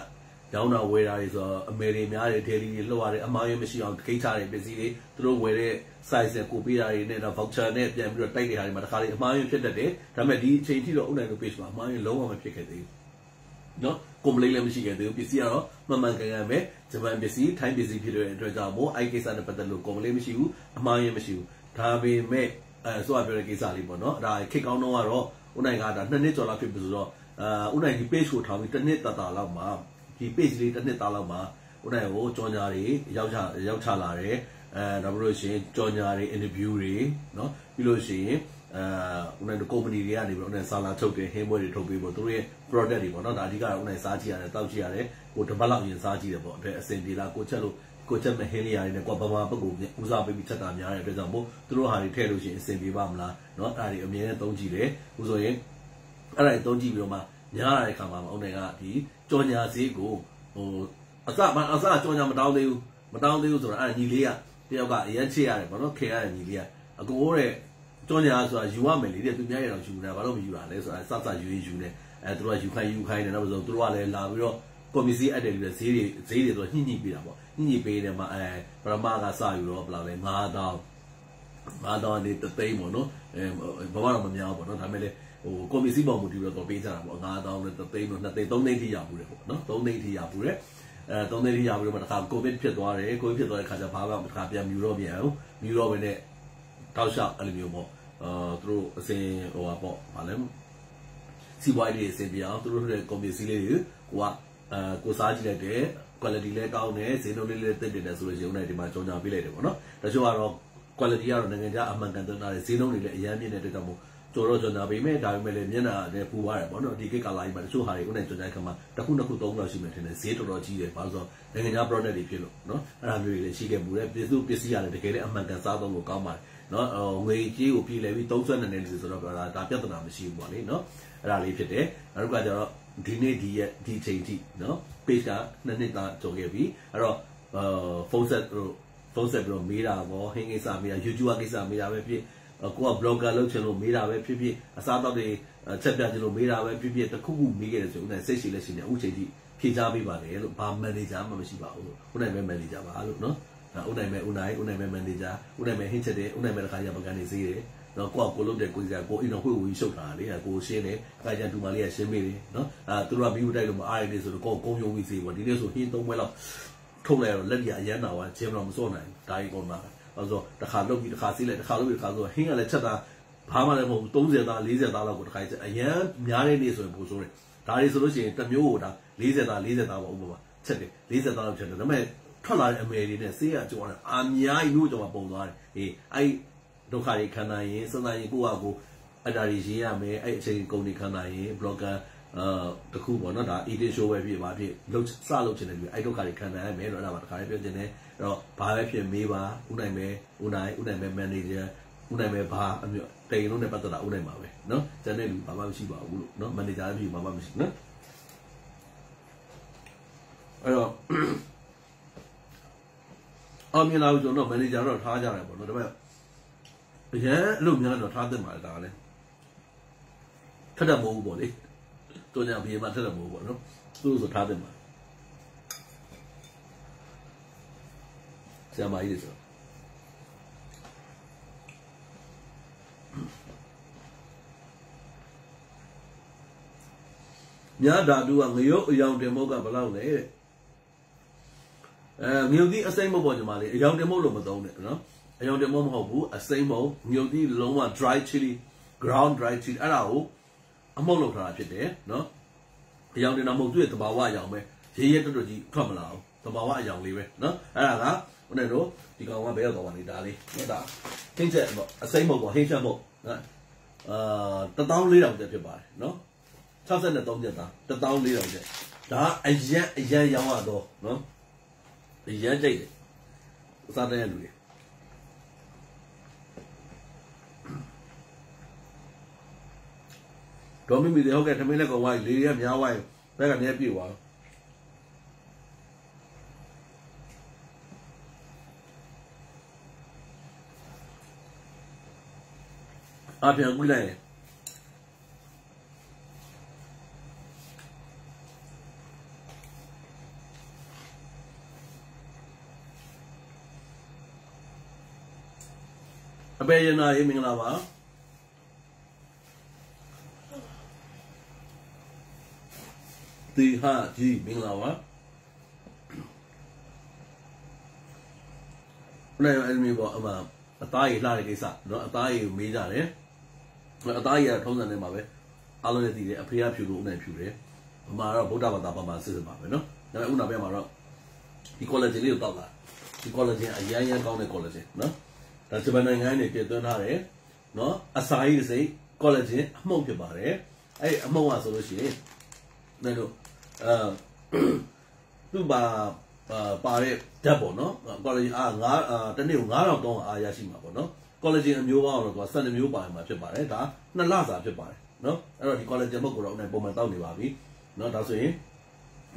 ရောင်းတာဝယ်တာတွေဆိုတော့အမေတွေများတယ်ဒေလီတွေလှုပ်ရတယ်အမားရမရှိအောင်ဂိတ်ချတဲ့ပစ္စည်းတွေသူတို့ဝယ်တဲ့ size နဲ့ကိုပေးတာတွေနဲ့တော့ voucher နဲ့ပြန်ပြီးတော့တိုက်တဲ့ဟာတွေမှာတစ်ခါလေးအမားရဖြစ်တတ်တယ်ဒါပေမဲ့ဒီအချိန်ထိတော့ဥနိုင်တို့ page မှာအမားရလုံးဝမဖြစ်ခဲ့သေးဘူးเนาะ ကွန်ပလိတ်လည်းမရှိခဲ့သေးဘူးပစ္စည်းကတော့မှန်မှန်ကန်ကန်ပဲဂျပန်ပစ္စည်းထိုင်းပစ္စည်းဖြစ်တဲ့အတွက်ကြောင့်မို့အဲ့ကိစ္စနဲ့ပတ်သက်လို့ကွန်ပလိတ်မရှိဘူးအမှားရင်းမရှိဘူးဒါပေမဲ့အဲဆိုတာပြောတဲ့ကိစ္စလေးပေါ့နော်ဒါခေတ်ကောင်းတော့ကတော့ဥနိုင်ကဒါနှစ်နှစ်ကျော်လောက်ဖြစ်ပြီဆိုတော့အာဥနိုင်ဒီ page ကိုထောင်ပြီးတစ်နှစ်တတာလောက်မှာဒီ page လေးတစ်နှစ်သားလောက်မှာဥနိုင်ကိုကြော်ညာတွေရောက်ချရောက်ချလာတယ်အဲဒါပြီးလို့ရှိရင်ကြော်ညာတွေ interview တွေနော်ပြီးလို့ရှိရင် အာဦးနိုင်တို့ company တွေကနေပြီးတော့ဦးနိုင်စာလာထုတ်တယ်ဟင်းပွဲတွေထုတ်ပေးဖို့သူတို့ရဲ့ product တွေပေါ့နော်ဒါအဓိကတော့ဦးနိုင်စားကြည့်ရတယ်တောက်ကြည့်ရတယ်ကိုတစ်ပတ်လောက်ရင်စားကြည့်တယ်ပေါ့အဲ့အစင်ဒီလာကိုချက်လို့ကိုချက်မဲ့ဟင်းလေးရတယ်နဲ့ကိုဗမာပုဂ္ဂိုလ်ဦးစားပေးပြီးချက်တာများတဲ့အတွက်ကြောင့်မို့သူတို့ဟာတွေထည့်လို့ရှိရင်အစင်ပြေပါမလားเนาะအဲ့ဒါတွေအမြဲတမ်းသုံးကြည့်တယ်ဥဆိုရင်အဲ့ဒါတွေသုံးကြည့်ပြီးတော့မှညားရတဲ့ခါမှာဦးနိုင်ကဒီကြော်ညာဈေးကိုဟိုအစအစကြော်ညာမတောင်းသေးဘူးမတောင်းသေးဘူးဆိုတော့အဲ့ညီလေးကတယောက်ကအရန်ချစ်ရတယ်ပေါ့နော်ခင်ရတဲ့ညီလေးကအကိုတဲ့ ကြောညာဆိုတာယူရမယ်လေတဲ့သူများရတော့ယူနေတာဘာလို့မယူတာလဲဆိုတာစစယူရင်ယူနေအဲသူတို့ကယူခိုင်းယူခိုင်းနေတော့ဆိုသူတို့ကလည်းလာပြီးတော့ကွန်မစီအပ်တယ်လို့ဈေးတွေဈေးတွေဆိုညှိညှိပေးတာပေါ့ညှိညှိပေးတယ်မှာအဲပရမကစယူတော့ဘယ်လောက်လဲ9000 9000နေတသိန်းပေါ့နော်အဲဘာမှတော့မများဘူးပေါ့နော်ဒါပေမဲ့လေဟိုကွန်မစီပေါ်မူတည်ပြီးတော့ပေးကြတာပေါ့9000နဲ့တသိန်းတို့2သိန်း3သိန်းထိရဘူးလေပေါ့နော်3သိန်းထိရဘူးလေအဲ3သိန်းထိရပြီးတော့တခါကိုဗစ်ဖြစ်သွားတယ်ကိုဗစ်ဖြစ်သွားတဲ့ခါကျဘာမှတခါပြန်မြူတော့ပြန်အောင်မြူတော့ပဲနဲ့တောက်လျှောက်အဲ့လိုမျိုးပေါ့ အာသူတို့အစင်ဟိုပါပေါ့ဗာလဲစီပွားရေးအစင်ပြအောင်သူတို့ရဲ့ကွန်ပျူတာလေးတွေကိုကအာကိုစားကြည့်လိုက်တယ် quality လည်းကောင်းတယ်ဈေးနှုန်းလေးလည်းတက်တယ်ဆိုလို့ရုံနဲ့ဒီမှာကြောင်ညာပေးလိုက်တယ်ပေါ့နော်တချို့ကတော့ quality ကတော့နိုင်ငံခြားအမှန်ကန်တင်တာတွေဈေးနှုန်းတွေလည်းအများမြင့်တဲ့အတွက်ကြောင့်မို့ကျော်တော့ကြော်ညာပေးမယ်ဒါပေမဲ့လည်းမျက်နှာလည်းပူသွားတယ်ပေါ့နော်ဒီကိတ်ကာလာကြီးမှာတချို့ဟာတွေဥနဲ့ကြော်ညာခါမှာတစ်ခုနှစ်ခုသုံးခုလောက်ရှိမှထင်တယ်ဈေးတော်တော်ကြီးတယ်ဘာလို့ဆိုနိုင်ငံခြား product တွေဖြစ်လို့နော်အဲ့ဒါမျိုးတွေလည်းရှိခဲ့မှုတယ်ပစ္စည်းပစ္စည်းရတယ်တကယ်လည်းအမှန်ကန်စားသုံးလို့ကောင်းပါတယ် နော်ငွေကြေးကိုပြည်လဲပြီး32နှစ်နေဆိုတော့ဒါဒါပြဿနာမရှိဘူးပေါ့လေနော်အဲ့ဒါလေးဖြစ်တယ်နောက်တစ်ခါကျတော့ဒီနေ့ဒီရက်ဒီချိန်ထိနော် page ကနှစ်နှစ်သားကျော်ခဲ့ပြီအဲ့တော့အာဖုန်းဆက်ဖုန်းဆက်ပြီးတော့မေးတာပေါ့ဟင်းကိစ္စမေးတာ YouTube ကိစ္စမေးတာပဲဖြစ်ကိုက blogger လုပ်ချင်လို့မေးတာပဲဖြစ်ဖြစ်အစားအသောက်တွေချက်ပြချင်လို့မေးတာပဲဖြစ်ဖြစ်တခုခုမေးခဲ့တယ်ဆိုဦးနိုင်စိတ်ရှိလက်ရှိနေအခုချိန်ထိဖြေချပေးပါတယ်လို့ဘာ manager မှမရှိပါဘူးဦးနိုင်ပဲ manager ပါလို့နော် ဦးနိုင်ပဲဦးနိုင်ဦးနိုင်ပဲ manager ဦးနိုင်ပဲဟင်းချက်တယ်ဦးနိုင်ပဲတစ်ခါကျပကံနေစေးတယ်နော်ကိုကကိုလုပ်တဲ့ကိုကြီးကကိုအိမ်တော်ခွေဝီရှုပ်တာလေကိုရှင်းတယ်အခါကျတူမလေးကရှင်းပေးတယ်နော်အာသူတို့ကပြီးဦးတိုက်လို့မအားရနေဆိုတော့ကိုကုန်းယုံပြီးစေးပေါ့ဒီနေ့ဆိုဟင်းသုံးပွဲလောက်ထုတ်လိုက်တော့လက်ရအရန်နာဝါချင်းတော့မစော့နိုင်ဒါကြီးကောင်မှာအဲဆိုတစ်ခါလုပ်ပြီးတစ်ခါစေးလိုက်တစ်ခါလုပ်ပြီးတစ်ခါဆိုဟင်းကလည်းချက်တာဘာမှလည်းမဟုတ်ဘူး30သား40သားလောက်ကိုတစ်ခါချက်အရန်များတဲ့နေ့ဆိုရင်ပိုဆိုးတယ်ဒါတွေဆိုလို့ရှိရင်တစ်မျိုးကိုဒါ40သား40သားပေါ့ဥပမာချက်တယ်40သားလောက်ချက်တယ်ဒါပေမဲ့ ထွက်လာတဲ့အမေတွေနဲ့ဆေးရကြောတယ်အများကြီးမျိုးကြောပုံသွားတယ်အေးအဲ့ဒုက္ခတွေခံနိုင်ရင်စဉ်းစားရင်ကိုယ့်ဟာကိုယ်အဲ့ဒါတွေရေးရမယ်အဲ့အချိန်ကုန်တွေခံနိုင်ရင် blogger အာတခုပေါ့နော်ဒါ edit show ပဲဖြစ်ပါဖြစ်လုံးစလုပ်ချင်တယ်ပြီးအဲ့ဒုက္ခတွေခံနိုင်ရမယ်တော့အဲ့ဒါပါတခါလေးပြောချင်တယ်အဲ့တော့ဘာပဲဖြစ်မေးပါဥနိုင်မယ်ဥနိုင်ဥနိုင်မယ် manager ဥနိုင်မယ်ဘာအမျိုးတိန်လုံးနဲ့ပတ်သက်တာဥနိုင်ပါပဲနော်ကျန်တဲ့လူဘာမှမရှိပါဘူးလို့နော် manager လည်းဖြစ်ဘာမှမရှိနော်အဲ့တော့ အောင်မြင်လာလို့ကျွန်တော် manager တော့ထားကြတယ်ပေါ့နော်ဒါပေမဲ့အရင်အလုပ်များတော့ထားသင့်ပါတယ်ဒါလည်းထက်တယ်မဟုတ်ဘူးပေါ့လေတို့ညာဘေးမှာထက်တယ်မဟုတ်ဘူးပေါ့နော်သူ့ဆိုထားသင့်ပါဆရာမကြီးတွေဆိုမြားဓာတုကငရုတ်အယောင်တင်မုတ်ကဘယ်လောက်လဲတဲ့ အဲမြုပ်သီးအစိမ့်မဟုတ်ပေါ့ညီမလေးအယောင်တင်မုတ်လို့မသုံးနဲ့နော်အယောင်တင်မုတ်မဟုတ်ဘူးအစိမ့်မဟုတ်မြုပ်သီးလုံးဝ dry chili ground dry chili အဲ့ဒါကိုအမှုတ်လုပ်ထားတာဖြစ်တယ်နော်အယောင်တင်တာမဟုတ်သူ့ရဲ့တဘာဝအယောင်ပဲရေးရဲတော်တော်ကြီးထွက်မလာဘူးတဘာဝအယောင်လေးပဲနော်အဲ့ဒါကဟိုနဲ့တော့ဒီကောင်ကဘယ်ရောက်သွားပါလဲဒါလေးဟုတ်တာဟင်းချက်ပေါ့အစိမ့်မဟုတ်ပေါ့ဟင်းချက်မဟုတ်နော်အာ14000ကျပ်ဖြစ်ပါတယ်နော်63ကျပ်သား14000ကျပ်ဒါအရန်အရန်ရောင်းရတော့နော် အရန်ကြိတ်တယ်စားတဲ့လူတွေဒေါ်မီမီတွေဟုတ်ကဲ့ထမင်းလက်ကောင်ဝိုင်းလေရများဝိုင်းဘက်ကနေပြေသွားအပြန်ကြည့်လိုက် အပေရနာရေးမင်္ဂလာပါတီဟာကြီးမင်္ဂလာပါဘယ်လိုအဲ့လိုပေါ့အမအသားရည်လှတဲ့ကိစ္စနော်အသားရည်ကိုမေးကြတယ်အသားရည်ကထုံးစံနေမှာပဲအားလုံးလည်းသိတယ်အဖေကဖြူလို့ဦးနိုင်ဖြူတယ်အမကတော့ဗုဒ္ဓဘာသာဘာမှစစ်စစ်ပါပဲနော်ဒါပေမဲ့ဦးနာပဲမှာတော့ဒီ collagen လေးကိုတောက်လာဒီ collagen အရင်ရန်ကောင်းတဲ့ collagen နော် ဒါဂျပန်နိုင်ငံနေပြည်သွင်းထားတယ်နော်အစာရည်စိတ် collagen အမှုန့်ဖြစ်ပါတယ်အဲ့အမှုန့်ကဆိုလို့ရှိရင်မင်းတို့အဲသူ့ပါပါတဲ့ဓာတ်ပေါ့နော် collagen အားငါတနေ့ကို9000တောင်းအားရရှိမှာပေါ့နော် collagen အမျိုးပေါင်းတော့သူက12မျိုးပါမှာဖြစ်ပါတယ်ဒါနှစ်လစာဖြစ်ပါတယ်နော်အဲ့တော့ဒီ collagen မဟုတ်ကတော့အဲ့ပုံမှန်တောက်နေပါပြီနော်ဒါဆိုရင်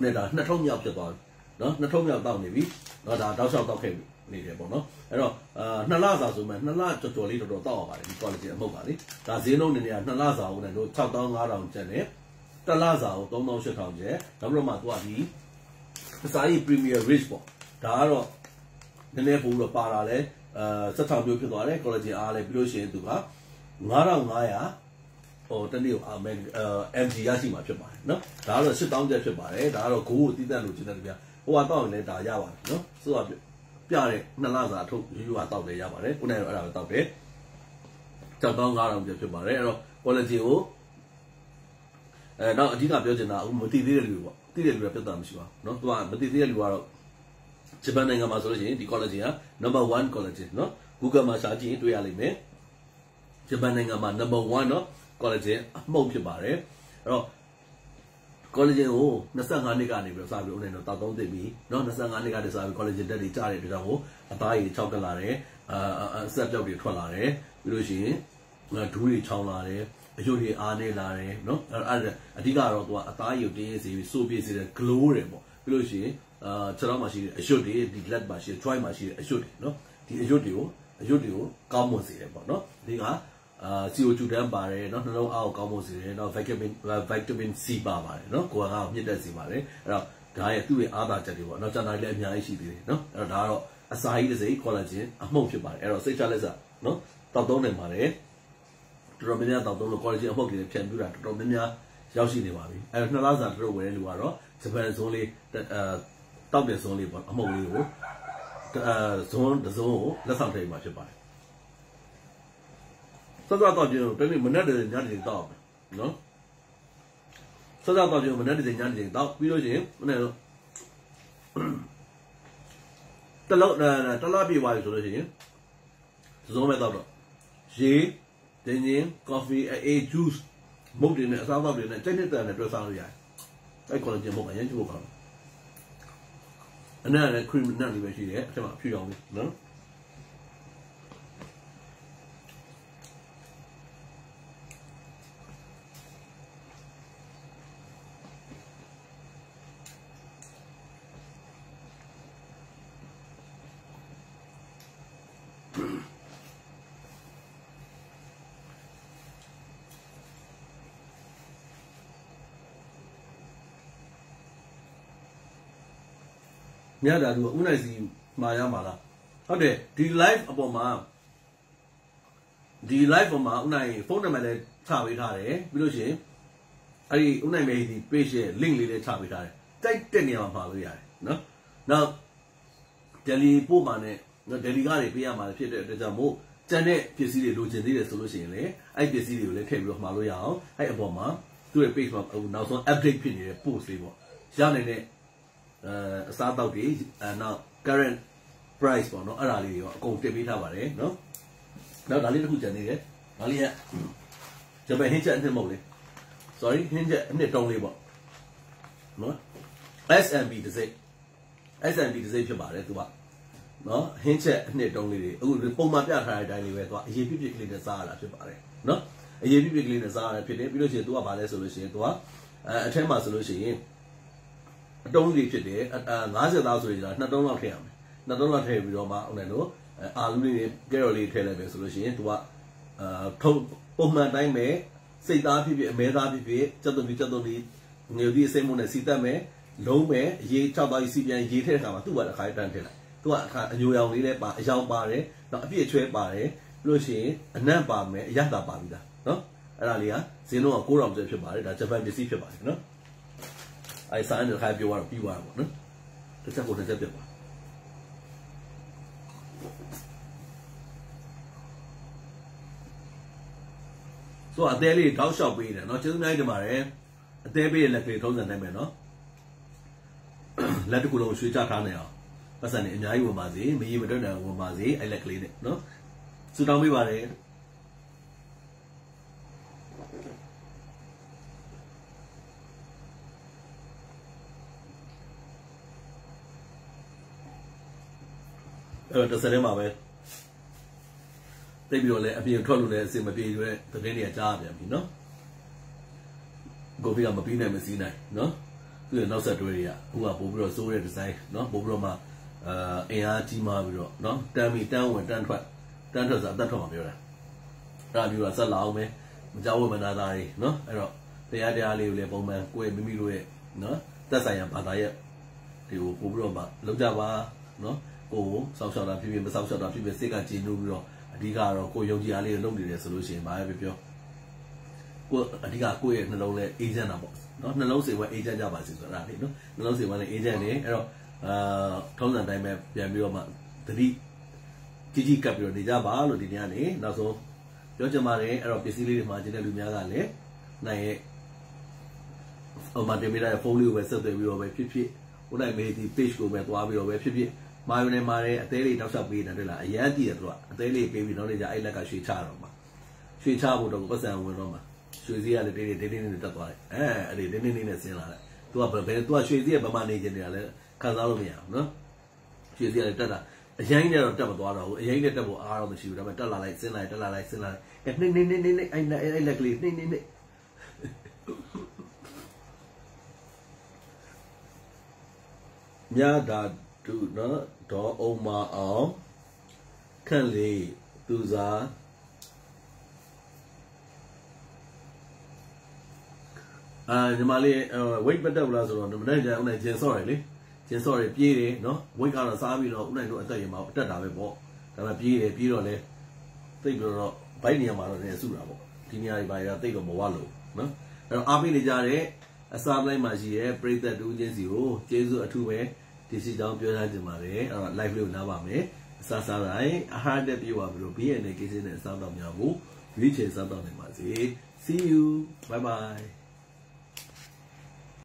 နဲ့ဒါ2000မြောက်ဖြစ်သွားပြီနော်2000မြောက်တောက်နေပြီနော်ဒါတောက်လျှောက်တောက်ခဲ့ပြီ နေတယ်ပေါ့နော်အဲ့တော့အာနှစ်လစာဆိုမှနှစ်လကြော်ကြော်လေးတော်တော်တောက်ရပါတယ်ဒီ quality အမှုတ်ပါလေဒါဈေးနှုန်းနေနေကနှစ်လစာကိုလည်းတို့6500ကျန်တယ်တစ်လစာကို3800ကျန်ဒါမှမဟုတ်မှသူကဒီအစာကြီး premier rich ပေါ့ဒါကတော့နည်းနည်းပို့ပြီးတော့ပါတာလဲအာ16မျိုးဖြစ်သွားတယ် collagen အားလဲပြီးလို့ရှိရင်သူက9500ဟိုတနေ့ကိုအာမန် MG ရရှိမှာဖြစ်ပါတယ်နော်ဒါကတော့8000ကျပ်ဖြစ်ပါတယ်ဒါကတော့ဂိုးကိုတည်တတ်လို့ကျင်းတယ်ဗျာဟိုကတော့လည်းဒါရပါတယ်နော်ဆိုတော့ ပြတဲ့နှစ်လစာထုတ်ယူယူကတောက်တယ်ရပါတယ်ခုနကအဲ့ဒါပဲတောက်တယ်ကြောက်တောင်း9000ပြဖြစ်ပါတယ်အဲ့တော့ quality ကိုအဲတော့အဓိကပြောချင်တာအခုမသိသေးတဲ့လူတွေပေါ့သိတဲ့လူတွေပြတ်တာမရှိပါဘူးเนาะသူကမသိသေးတဲ့လူကတော့ဂျပန်နိုင်ငံမှာဆိုလို့ရှိရင်ဒီ quality က number 1 quality เนาะ Google မှာရှာကြည့်ရင်တွေ့ရလိမ့်မယ်ဂျပန်နိုင်ငံမှာ number 1เนาะ quality အမှုန့်ဖြစ်ပါတယ်အဲ့တော့ collagen ကို25နှစ်ကနေပြီးတော့စပြီးဦးနေတော့တောက်သုံးသိပြီเนาะ25နှစ်ကနေစပြီး collagen တက်တွေကြားတဲ့အတွက်ကြောင့်ကိုအသားရည်6ကလာတယ် အာအဆက်ပြောက်တွေထွက်လာတယ်ပြီးလို့ရှိရင်ဒူးတွေချောင်းလာတယ်အယုတ်တွေအားနေလာတယ်နော်အဲ့အဲ့အဓိကတော့သူကအသားရုပ်တင်းစီပြီးစိုးပြည့်စေတယ် glow တယ်ပေါ့ပြီးလို့ရှိရင်အာခြေထောက်မှာရှိတဲ့အယုတ်တွေဒီ leg မှာရှိတဲ့ joint မှာရှိတဲ့အယုတ်တွေနော်ဒီအယုတ်တွေကိုအယုတ်တွေကိုကောင်းမွန်စေတယ်ပေါ့နော်ဒီက အာ CO2 တန်းပါတယ်เนาะနှလုံးအားကိုကောင်းဖို့စီတယ်เนาะ vitamin vitamin C ပါပါတယ်เนาะကိုယ်ကမြင့်တက်စေပါတယ်အဲ့တော့ဒါရဲ့သူ့ရဲ့အားသာချက်တွေပေါ့เนาะကျန်တာလည်းအများကြီးရှိသေးတယ်เนาะအဲ့တော့ဒါကတော့အစာကြီးတစ်စိ collagen အမှုန့်ဖြစ်ပါတယ်အဲ့တော့စိတ်ချလက်စားเนาะတောက်သုံးနေပါတယ်တော်တော်များများတောက်သုံးလို့ collagen အမှုန့်တွေဖြန့်ပြတာတော်တော်များများရောက်ရှိနေပါပြီအဲ့တော့နှစ်လစာတို့ဝယ်တဲ့လူကတော့ဂျပန်ဇုံးလေးအဲတောက်တဲ့ဇုံးလေးပေါ့အမှုန့်လေးကိုအဲဇုံးတစ်ဇုံးကိုလက်ဆောင်ထည့်မှာဖြစ်ပါတယ် စစတော့ကျင်တနေ့မနေ့တည်းညနေတောက်နော်စစတော့ကျင်မနေ့တည်းညနေတောက်ပြီးလို့ရှိရင်မနေ့တော့တလောက်တလောက်ပြေးသွားပြီဆိုလို့ရှိရင်စုံမဲ့တော့ရေတင်းချင်း coffee အေး juice မုတ်တွေနဲ့အစားအသောက်တွေနဲ့စိတ်နဲ့တန်နဲ့တွဲစားလို့ရတယ်အဲ့ကော်လဂျင်မုတ်အရင်ကျိုးကောင်းအနက်နဲ့ cream နဲ့လေးပဲရှိတယ်အထက်မှာဖြူအောင်ပြီနော် မြတ်တာသူကဥနိုင်စီမှာရမှာလားဟုတ်တယ်ဒီ live အပေါ်မှာဒီ live ပေါ်မှာဥနိုင်ဖုန်းနံပါတ်လည်းချပေးထားတယ်ပြီးလို့ရှိရင်အဲ့ဒီဥနိုင်မေဒီ page ရဲ့ link လေးလည်းချပေးထားတယ်တိုက်တဲ့နေရာမှာပါလို့ရတယ်နော်နောက် Delhi ပို့မှာနဲ့နော် Delhi ကတွေပေးရမှာဖြစ်တဲ့အတွက်ကြောင့်မို့ကျန်တဲ့ပစ္စည်းတွေလိုချင်သေးတယ်ဆိုလို့ရှိရင်လည်းအဲ့ပစ္စည်းတွေကိုလည်းထည့်ပြီးတော့မှာလို့ရအောင်အဲ့အပေါ်မှာသူ့ရဲ့ page မှာနောက်ဆုံး update ဖြစ်နေတဲ့ post လေးပေါ့ရနိုင်တဲ့ အဲအစားတောက်တွေအဲနောက် current price ပေါ့နော်အဲ့ဒါလေးတွေရောအကုန်တင်ပေးထားပါတယ်နော်နောက်ဒါလေးတစ်ခုကြံနေတယ်ဒါလေးကဂျပန်ဟင်းချက်အနှစ်မဟုတ်လေ sorry ဟင်းချက်အနှစ်တုံးလေးပေါ့နော် SMB တစ်စိတ် SMB တစ်စိတ်ဖြစ်ပါတယ်သူကနော်ဟင်းချက်အနှစ်တုံးလေးတွေအခုပုံမှန်ပြထားတဲ့အတိုင်းလေးပဲသူကအရေးပြစ်ပြစ်ကလေးနဲ့စားရတာဖြစ်ပါတယ်နော်အရေးပြစ်ပြစ်ကလေးနဲ့စားရတာဖြစ်တယ်ပြီးလို့ရှိရင်သူကဘာလဲဆိုလို့ရှိရင်သူကအဲအထက်မှာဆိုလို့ရှိရင် အတုံးလေးဖြစ်တယ်50သားဆိုရင်ဒါ2တုံးလောက်ထည့်ရမယ်2တုံးလောက်ထည့်ပြီးတော့မှဟုတ်တယ်လို့အာလူလေးတွေကဲရော်လေးထည့်လိုက်ပဲဆိုလို့ရှိရင်သူကအာထုံပုံမှန်တိုင်းပဲစိတ်သားဖြစ်ဖြစ်အမဲသားဖြစ်ဖြစ်စက်သွန်ပြီးစက်သွန်ပြီးငွေဒီအစိမ့်မနဲ့စီတက်မယ်လုံးမယ်အရေး6သားကြီးစီပြန်ရေးထည့်တဲ့အခါမှာသူ့ဘာတစ်ခါတန်းထည့်လိုက်သူကအခါအညိုရောင်လေးလည်းပါအယောင်ပါတယ်နောက်အပြည့်ချွဲပါတယ်ပြီးလို့ရှိရင်အနံ့ပါမယ်အရသာပါပြီလားနော်အဲ့ဒါလေးကဈေးနှုန်းက9000ကျပ်ဖြစ်ပါတယ်ဒါဂျပန်ပစ္စည်းဖြစ်ပါတယ်နော် အဲစာအုပ်ခိုင်းပြောရတော့ပြီးသွားတာပေါ့နော်တစ်ချက်ကိုတစ်ချက်ပြပါဆိုအသေးလေးတောက်လျှောက်ပေးတယ်เนาะကျေးဇူးများတင်ပါတယ်အသေးပေးတဲ့လက်ကလေးထုံးစံနိုင်မယ်เนาะလက်တစ်ခုလုံးရွှေချထားနေအောင်ပတ်စံနေအများကြီးဝင်ပါစေမကြီးမတွက်နိုင်ဝင်ပါစေအဲ့လက်ကလေးနဲ့เนาะစူတောင်းပေးပါတယ် တစ်စက်တည်းမှာပဲတိတ်ပြီးတော့လည်းအပြင်ထွက်လို့လည်းအစင်မပြေရွယ်သတင်းတွေကကြားပြန်ပြီနော်ကိုဗစ်ကမပြီးနိုင်မစည်းနိုင်နော်သူရဲ့နောက်ဆက်တွဲတွေကအခုကပို့ပြီးတော့စိုးတဲ့ဒီဇိုင်းနော်ပို့ပြီးတော့မှအာအင်အားကြီးမှပြီးတော့နော်တမ်းပြီးတမ်းဝင်တမ်းထွက်တမ်းထွက်ဆိုအသက်ထွက်မှာပြောတာအဲ့ဒါမျိုးကဆက်လာအောင်ပဲမကြောက်ဝမနာသားတွေနော်အဲ့တော့တရားတရားလေးကိုလည်းပုံမှန်ကိုယ့်ရဲ့မိမိတို့ရဲ့နော်သက်ဆိုင်ရာဘာသာရဲ့ဒီကိုပို့ပြီးတော့မှလောက်ကြပါနော် ကိုကိုစောက်ရှောက်တာဖြစ်ဖြစ်မစောက်ရှောက်တာဖြစ်ဖြစ်စိတ်ကကြည်နူးပြီးတော့အဓိကတော့ကိုယုံကြည်အားလေးကိုလုပ်နေတယ်ဆိုလို့ရှိရင်ဘာပဲပြောကိုအဓိကကိုရဲ့နှလုံးလဲအေးချမ်းတာပေါ့နော်နှလုံးစိတ်ဝဲအေးချမ်းကြပါစေဆိုတာလေနော်နှလုံးစိတ်ဝဲလည်းအေးချမ်းနေအဲ့တော့အာထုံးစံတိုင်းပဲပြန်ပြီးတော့မှတတိကြီးကြီးကပ်ပြီးတော့နေကြပါလို့ဒီနေ့ကနေနောက်ဆုံးပြောချင်ပါတယ်အဲ့တော့ပစ္စည်းလေးတွေမှာကျတဲ့လူများကလည်းနိုင်ရဲ့ဟိုမှာတင်ပေးတဲ့ဖုန်းလေးကိုပဲဆက်သွယ်ပြီးတော့ပဲဖြစ်ဖြစ်ဟိုနိုင်မေးဒီ page ကိုပဲသွားပြီးတော့ပဲဖြစ်ဖြစ် မာယူနေမာတဲ့အသေးလေးတောက်လျှောက်ပေးနေတယ်လားအရန်တည်တယ်သူကအသေးလေးပေးပြီးနောက်နေ့ကျအဲ့လက်ကရွှေချတော့မှာရွှေချဖို့တော့ပတ်စံဝင်တော့မှာရွှေစည်းကလည်းတေးတေးတေးတေးနဲ့တက်သွားတယ်အဲအဲ့ဒီတင်းတင်းလေးနဲ့ဆင်းလာတယ်သူကဘယ်သူကရွှေစည်းကဗမာနေကျင်နေတာလဲခံစားလို့မရဘူးနော်ရွှေစည်းကလည်းတက်တာအရင်နဲ့တော့တက်မသွားတော့ဘူးအရင်နဲ့တက်ဖို့အားတော့မရှိဘူးဒါပေမဲ့တက်လာလိုက်ဆင်းလိုက်တက်လာလိုက်ဆင်းလာလိုက်ကဲနှိမ့်နှိမ့်နှိမ့်နှိမ့်နှိမ့်အဲ့အဲ့အဲ့လက်ကလေးနှိမ့်နှိမ့်နှိမ့်မြာတာ တူနော်ဒေါ်အောင်မအောင်ခန့်လေးသူစားအာညီမလေး weight ပတ်တက်ဘူးလားဆိုတော့မနေ့ကျဦးနိုင်ဂျင်ဆော့ရလေဂျင်ဆော့ရပြေးတယ်နော် weight ကတော့စားပြီးတော့ဦးနိုင်တို့အသက်ရင်မှာတက်တာပဲပေါ့ဒါပေမဲ့ပြေးတယ်ပြေးတော့လဲသိပြီးတော့ဘိုက်နေရာမှာတော့လည်းစုတာပေါ့ဒီနေရာတွေပါရသိတော့မဝလို့နော်အဲ့တော့အားပေးနေကြတဲ့အစားလိုက်မှာရှိရဲ့ပရိသတ်တူချင်းစီကိုကျေးဇူးအထူးပဲ ဒီစီကြောင်းပြောထားကြပါလေအဲ့တော့ live လေးကိုနားပါမယ်အစားစားတိုင်းအဟာတက်ပြေးသွားပြီးတော့ BNN ကိစ္စနဲ့အစားတော့များကိုရွေးချယ်စားတော့နိုင်ပါစေ see you bye bye